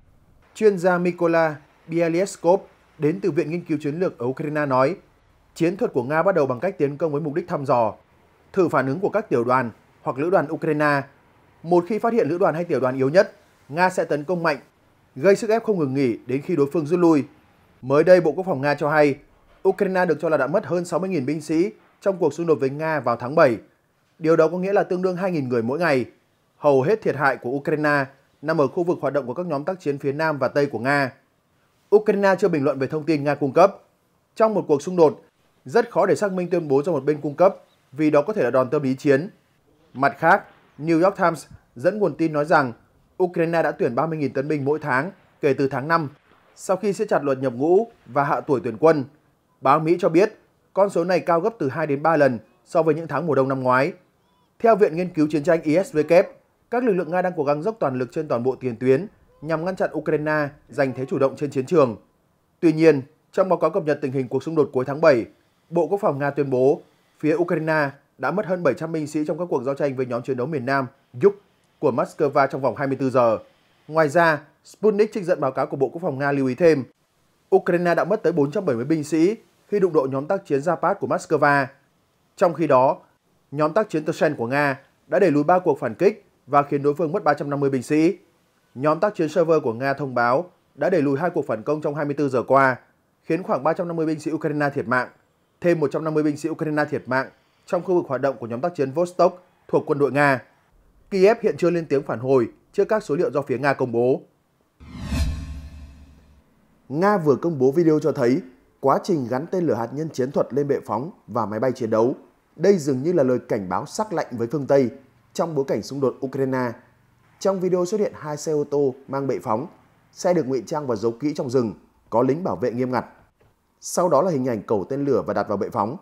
Chuyên gia Mykola Bielieskov đến từ Viện Nghiên cứu Chiến lược ở Ukraine nói, chiến thuật của Nga bắt đầu bằng cách tiến công với mục đích thăm dò, thử phản ứng của các tiểu đoàn hoặc lữ đoàn Ukraine. Một khi phát hiện lữ đoàn hay tiểu đoàn yếu nhất, Nga sẽ tấn công mạnh, gây sức ép không ngừng nghỉ đến khi đối phương rút lui. Mới đây, Bộ Quốc phòng Nga cho hay, Ukraine được cho là đã mất hơn 60.000 binh sĩ trong cuộc xung đột với Nga vào tháng 7. Điều đó có nghĩa là tương đương 2.000 người mỗi ngày. Hầu hết thiệt hại của Ukraine nằm ở khu vực hoạt động của các nhóm tác chiến phía Nam và Tây của Nga. Ukraine chưa bình luận về thông tin Nga cung cấp. Trong một cuộc xung đột, rất khó để xác minh tuyên bố do một bên cung cấp vì đó có thể là đòn tâm lý chiến. Mặt khác, New York Times dẫn nguồn tin nói rằng Ukraine đã tuyển 30.000 tân binh mỗi tháng kể từ tháng 5 sau khi siết chặt luật nhập ngũ và hạ tuổi tuyển quân. Báo Mỹ cho biết con số này cao gấp từ 2 đến 3 lần so với những tháng mùa đông năm ngoái. Theo Viện Nghiên cứu Chiến tranh ISW, các lực lượng Nga đang cố gắng dốc toàn lực trên toàn bộ tiền tuyến nhằm ngăn chặn Ukraine giành thế chủ động trên chiến trường. Tuy nhiên, trong báo cáo cập nhật tình hình cuộc xung đột cuối tháng 7, Bộ Quốc phòng Nga tuyên bố phía Ukraine đã mất hơn 700 binh sĩ trong các cuộc giao tranh với nhóm chiến đấu miền Nam Yuk của Moscow trong vòng 24 giờ. Ngoài ra, Sputnik trích dẫn báo cáo của Bộ Quốc phòng Nga lưu ý thêm, Ukraine đã mất tới 470 binh sĩ khi đụng độ nhóm tác chiến Zapad của Moscow. Trong khi đó, nhóm tác chiến Tersen của Nga đã đẩy lùi 3 cuộc phản kích và khiến đối phương mất 350 binh sĩ. Nhóm tác chiến server của Nga thông báo đã đẩy lùi hai cuộc phản công trong 24 giờ qua, khiến khoảng 350 binh sĩ Ukraine thiệt mạng, thêm 150 binh sĩ Ukraine thiệt mạng trong khu vực hoạt động của nhóm tác chiến Vostok thuộc quân đội Nga. Kiev hiện chưa lên tiếng phản hồi trước các số liệu do phía Nga công bố. Nga vừa công bố video cho thấy quá trình gắn tên lửa hạt nhân chiến thuật lên bệ phóng và máy bay chiến đấu. Đây dường như là lời cảnh báo sắc lạnh với phương Tây trong bối cảnh xung đột Ukraine. Trong video xuất hiện hai xe ô tô mang bệ phóng, xe được ngụy trang và giấu kỹ trong rừng, có lính bảo vệ nghiêm ngặt. Sau đó là hình ảnh cầu tên lửa và đặt vào bệ phóng.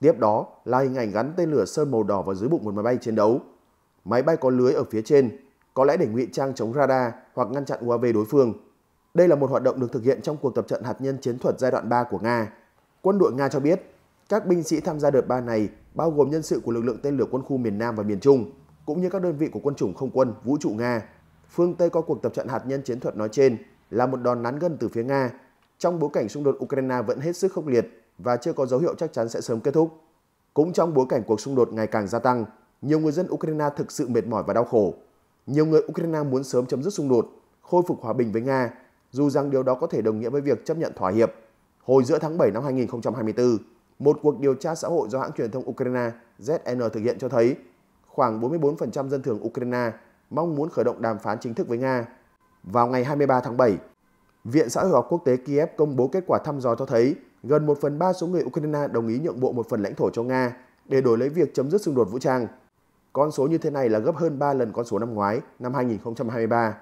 Tiếp đó là hình ảnh gắn tên lửa sơn màu đỏ vào dưới bụng một máy bay chiến đấu. Máy bay có lưới ở phía trên, có lẽ để ngụy trang chống radar hoặc ngăn chặn UAV đối phương. Đây là một hoạt động được thực hiện trong cuộc tập trận hạt nhân chiến thuật giai đoạn 3 của Nga. Quân đội Nga cho biết, các binh sĩ tham gia đợt 3 này bao gồm nhân sự của lực lượng tên lửa quân khu miền Nam và miền Trung, cũng như các đơn vị của quân chủng không quân, vũ trụ Nga. Phương Tây có cuộc tập trận hạt nhân chiến thuật nói trên là một đòn nắn gân từ phía Nga, trong bối cảnh xung đột Ukraine vẫn hết sức khốc liệt và chưa có dấu hiệu chắc chắn sẽ sớm kết thúc. Cũng trong bối cảnh cuộc xung đột ngày càng gia tăng, nhiều người dân Ukraine thực sự mệt mỏi và đau khổ. Nhiều người Ukraine muốn sớm chấm dứt xung đột, khôi phục hòa bình với Nga, dù rằng điều đó có thể đồng nghĩa với việc chấp nhận thỏa hiệp. Hồi giữa tháng 7 năm 2024, một cuộc điều tra xã hội do hãng truyền thông Ukraine ZN thực hiện cho thấy khoảng 44% dân thường Ukraine mong muốn khởi động đàm phán chính thức với Nga. Vào ngày 23 tháng 7, Viện Xã hội học quốc tế Kiev công bố kết quả thăm dò cho thấy gần 1 phần 3 số người Ukraine đồng ý nhượng bộ một phần lãnh thổ cho Nga để đổi lấy việc chấm dứt xung đột vũ trang. Con số như thế này là gấp hơn 3 lần con số năm ngoái, năm 2023.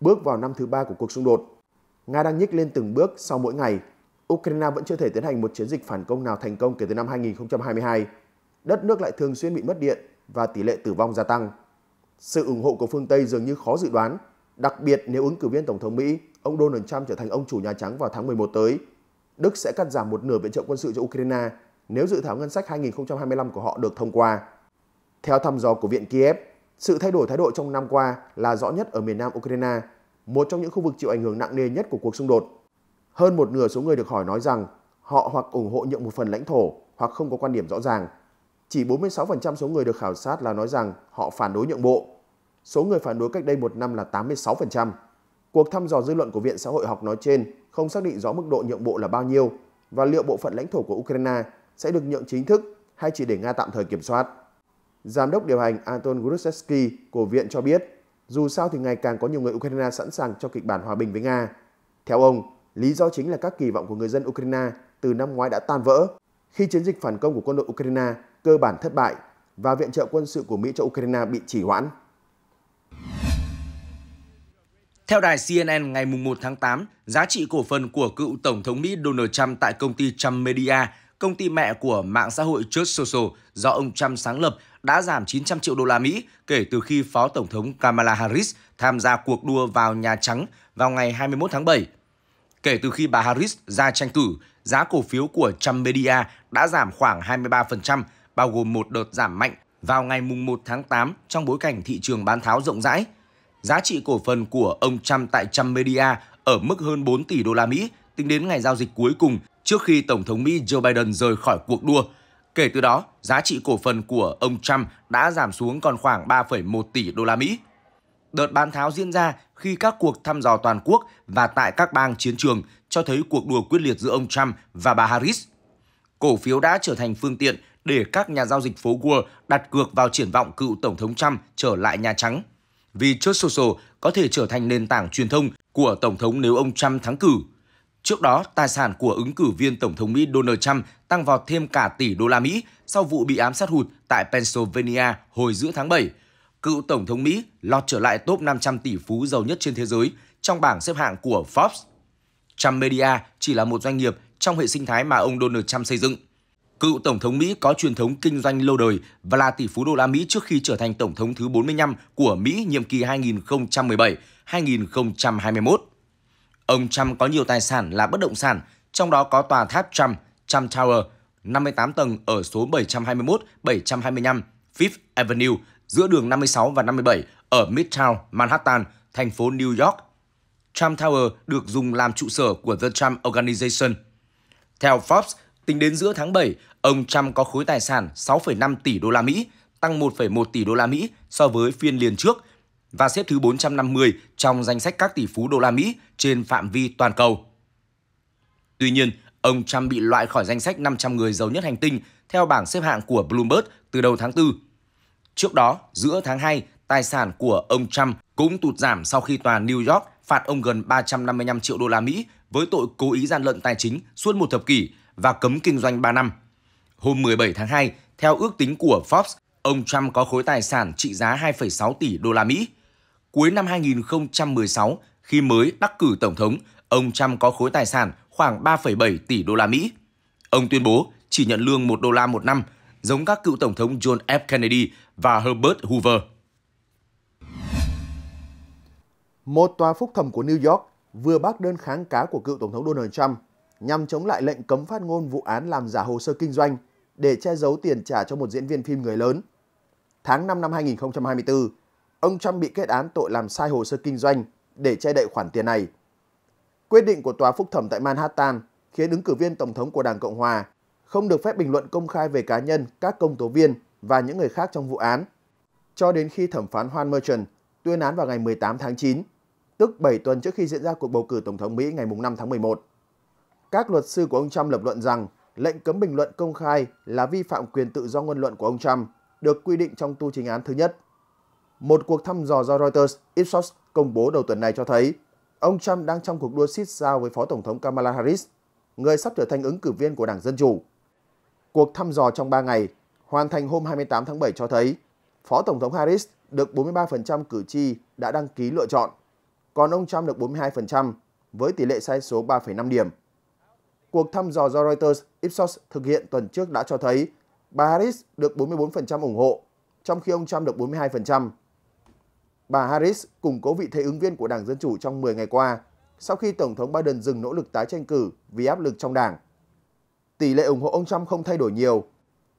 Bước vào năm thứ ba của cuộc xung đột, Nga đang nhích lên từng bước sau mỗi ngày. Ukraine vẫn chưa thể tiến hành một chiến dịch phản công nào thành công kể từ năm 2022. Đất nước lại thường xuyên bị mất điện và tỷ lệ tử vong gia tăng. Sự ủng hộ của phương Tây dường như khó dự đoán, đặc biệt nếu ứng cử viên Tổng thống Mỹ, ông Donald Trump trở thành ông chủ Nhà Trắng vào tháng 11 tới. Đức sẽ cắt giảm một nửa viện trợ quân sự cho Ukraine nếu dự thảo ngân sách 2025 của họ được thông qua. Theo thăm dò của Viện Kiev, sự thay đổi thái độ trong năm qua là rõ nhất ở miền nam Ukraine, một trong những khu vực chịu ảnh hưởng nặng nề nhất của cuộc xung đột. Hơn một nửa số người được hỏi nói rằng họ hoặc ủng hộ nhượng một phần lãnh thổ hoặc không có quan điểm rõ ràng. Chỉ 46% số người được khảo sát là nói rằng họ phản đối nhượng bộ. Số người phản đối cách đây một năm là 86%. Cuộc thăm dò dư luận của Viện Xã hội học nói trên không xác định rõ mức độ nhượng bộ là bao nhiêu và liệu bộ phận lãnh thổ của Ukraine sẽ được nhượng chính thức hay chỉ để Nga tạm thời kiểm soát. Giám đốc điều hành Anton Grusevsky của viện cho biết, dù sao thì ngày càng có nhiều người Ukraine sẵn sàng cho kịch bản hòa bình với Nga. Theo ông, lý do chính là các kỳ vọng của người dân Ukraine từ năm ngoái đã tan vỡ khi chiến dịch phản công của quân đội Ukraine cơ bản thất bại và viện trợ quân sự của Mỹ cho Ukraine bị trì hoãn.
Theo đài CNN ngày 1 tháng 8, giá trị cổ phần của cựu Tổng thống Mỹ Donald Trump tại công ty Trump Media, công ty mẹ của mạng xã hội Truth Social do ông Trump sáng lập, đã giảm 900 triệu đô la Mỹ kể từ khi Phó Tổng thống Kamala Harris tham gia cuộc đua vào Nhà Trắng vào ngày 21 tháng 7. Kể từ khi bà Harris ra tranh cử, giá cổ phiếu của Trump Media đã giảm khoảng 23%, bao gồm một đợt giảm mạnh vào ngày 1 tháng 8 trong bối cảnh thị trường bán tháo rộng rãi. Giá trị cổ phần của ông Trump tại Trump Media ở mức hơn 4 tỷ đô la Mỹ tính đến ngày giao dịch cuối cùng trước khi Tổng thống Mỹ Joe Biden rời khỏi cuộc đua. Kể từ đó, giá trị cổ phần của ông Trump đã giảm xuống còn khoảng 3,1 tỷ đô la Mỹ. Đợt bán tháo diễn ra khi các cuộc thăm dò toàn quốc và tại các bang chiến trường cho thấy cuộc đua quyết liệt giữa ông Trump và bà Harris. Cổ phiếu đã trở thành phương tiện để các nhà giao dịch phố Wall đặt cược vào triển vọng cựu Tổng thống Trump trở lại Nhà Trắng. Vì chốt Social có thể trở thành nền tảng truyền thông của Tổng thống nếu ông Trump thắng cử. Trước đó, tài sản của ứng cử viên Tổng thống Mỹ Donald Trump tăng vọt thêm cả tỷ đô la Mỹ sau vụ bị ám sát hụt tại Pennsylvania hồi giữa tháng 7. Cựu Tổng thống Mỹ lọt trở lại top 500 tỷ phú giàu nhất trên thế giới trong bảng xếp hạng của Forbes. Trump Media chỉ là một doanh nghiệp trong hệ sinh thái mà ông Donald Trump xây dựng. Cựu Tổng thống Mỹ có truyền thống kinh doanh lâu đời và là tỷ phú đô la Mỹ trước khi trở thành Tổng thống thứ 45 của Mỹ nhiệm kỳ 2017-2021. Ông Trump có nhiều tài sản là bất động sản, trong đó có tòa tháp Trump, Trump Tower, 58 tầng ở số 721-725 Fifth Avenue, giữa đường 56 và 57 ở Midtown, Manhattan, thành phố New York. Trump Tower được dùng làm trụ sở của The Trump Organization. Theo Forbes, tính đến giữa tháng 7, ông Trump có khối tài sản 6,5 tỷ đô la Mỹ, tăng 1,1 tỷ đô la Mỹ so với phiên liền trước và xếp thứ 450 trong danh sách các tỷ phú đô la Mỹ trên phạm vi toàn cầu. Tuy nhiên, ông Trump bị loại khỏi danh sách 500 người giàu nhất hành tinh theo bảng xếp hạng của Bloomberg từ đầu tháng 4. Trước đó, giữa tháng 2, tài sản của ông Trump cũng tụt giảm sau khi tòa New York phạt ông gần 355 triệu đô la Mỹ với tội cố ý gian lận tài chính suốt một thập kỷ và cấm kinh doanh 3 năm. Hôm 17 tháng 2, theo ước tính của Forbes, ông Trump có khối tài sản trị giá 2,6 tỷ đô la Mỹ. Cuối năm 2016, khi mới đắc cử tổng thống, ông Trump có khối tài sản khoảng 3,7 tỷ đô la Mỹ. Ông tuyên bố chỉ nhận lương 1 đô la một năm, giống các cựu tổng thống John F. Kennedy và Herbert Hoover.
Một tòa phúc thẩm của New York vừa bác đơn kháng cáo của cựu tổng thống Donald Trump nhằm chống lại lệnh cấm phát ngôn vụ án làm giả hồ sơ kinh doanh để che giấu tiền trả cho một diễn viên phim người lớn. Tháng 5 năm 2024, ông Trump bị kết án tội làm sai hồ sơ kinh doanh để che đậy khoản tiền này. Quyết định của tòa phúc thẩm tại Manhattan khiến ứng cử viên tổng thống của Đảng Cộng hòa không được phép bình luận công khai về cá nhân, các công tố viên và những người khác trong vụ án, cho đến khi thẩm phán Juan Merchant tuyên án vào ngày 18 tháng 9, tức 7 tuần trước khi diễn ra cuộc bầu cử tổng thống Mỹ ngày 5 tháng 11. Các luật sư của ông Trump lập luận rằng lệnh cấm bình luận công khai là vi phạm quyền tự do ngôn luận của ông Trump được quy định trong tu trình án thứ nhất. Một cuộc thăm dò do Reuters Ipsos công bố đầu tuần này cho thấy ông Trump đang trong cuộc đua xít sao với Phó Tổng thống Kamala Harris, người sắp trở thành ứng cử viên của Đảng Dân Chủ. Cuộc thăm dò trong 3 ngày, hoàn thành hôm 28 tháng 7 cho thấy Phó Tổng thống Harris được 43% cử tri đã đăng ký lựa chọn, còn ông Trump được 42% với tỷ lệ sai số 3,5 điểm. Cuộc thăm dò do Reuters Ipsos thực hiện tuần trước đã cho thấy bà Harris được 44% ủng hộ, trong khi ông Trump được 42%. Bà Harris củng cố vị thế ứng viên của Đảng Dân Chủ trong 10 ngày qua, sau khi Tổng thống Biden dừng nỗ lực tái tranh cử vì áp lực trong đảng. Tỷ lệ ủng hộ ông Trump không thay đổi nhiều.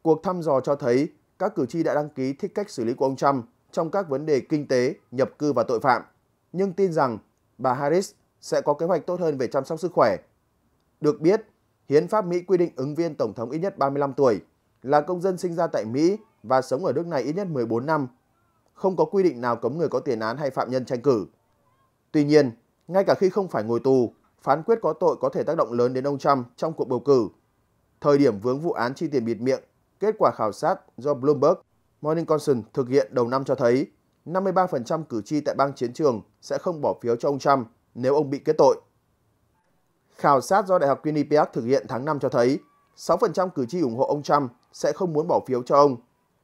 Cuộc thăm dò cho thấy các cử tri đã đăng ký thích cách xử lý của ông Trump trong các vấn đề kinh tế, nhập cư và tội phạm, nhưng tin rằng bà Harris sẽ có kế hoạch tốt hơn về chăm sóc sức khỏe. Được biết, Hiến pháp Mỹ quy định ứng viên Tổng thống ít nhất 35 tuổi, là công dân sinh ra tại Mỹ và sống ở nước này ít nhất 14 năm. Không có quy định nào cấm người có tiền án hay phạm nhân tranh cử. Tuy nhiên, ngay cả khi không phải ngồi tù, phán quyết có tội có thể tác động lớn đến ông Trump trong cuộc bầu cử. Thời điểm vướng vụ án chi tiền bịt miệng, kết quả khảo sát do Bloomberg Morning Consult thực hiện đầu năm cho thấy 53% cử tri tại bang chiến trường sẽ không bỏ phiếu cho ông Trump nếu ông bị kết tội. Khảo sát do Đại học Quinnipiac thực hiện tháng 5 cho thấy 6% cử tri ủng hộ ông Trump sẽ không muốn bỏ phiếu cho ông.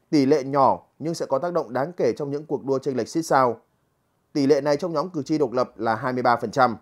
Tỷ lệ nhỏ nhưng sẽ có tác động đáng kể trong những cuộc đua tranh lệch xít sao. Tỷ lệ này trong nhóm cử tri độc lập là 23%.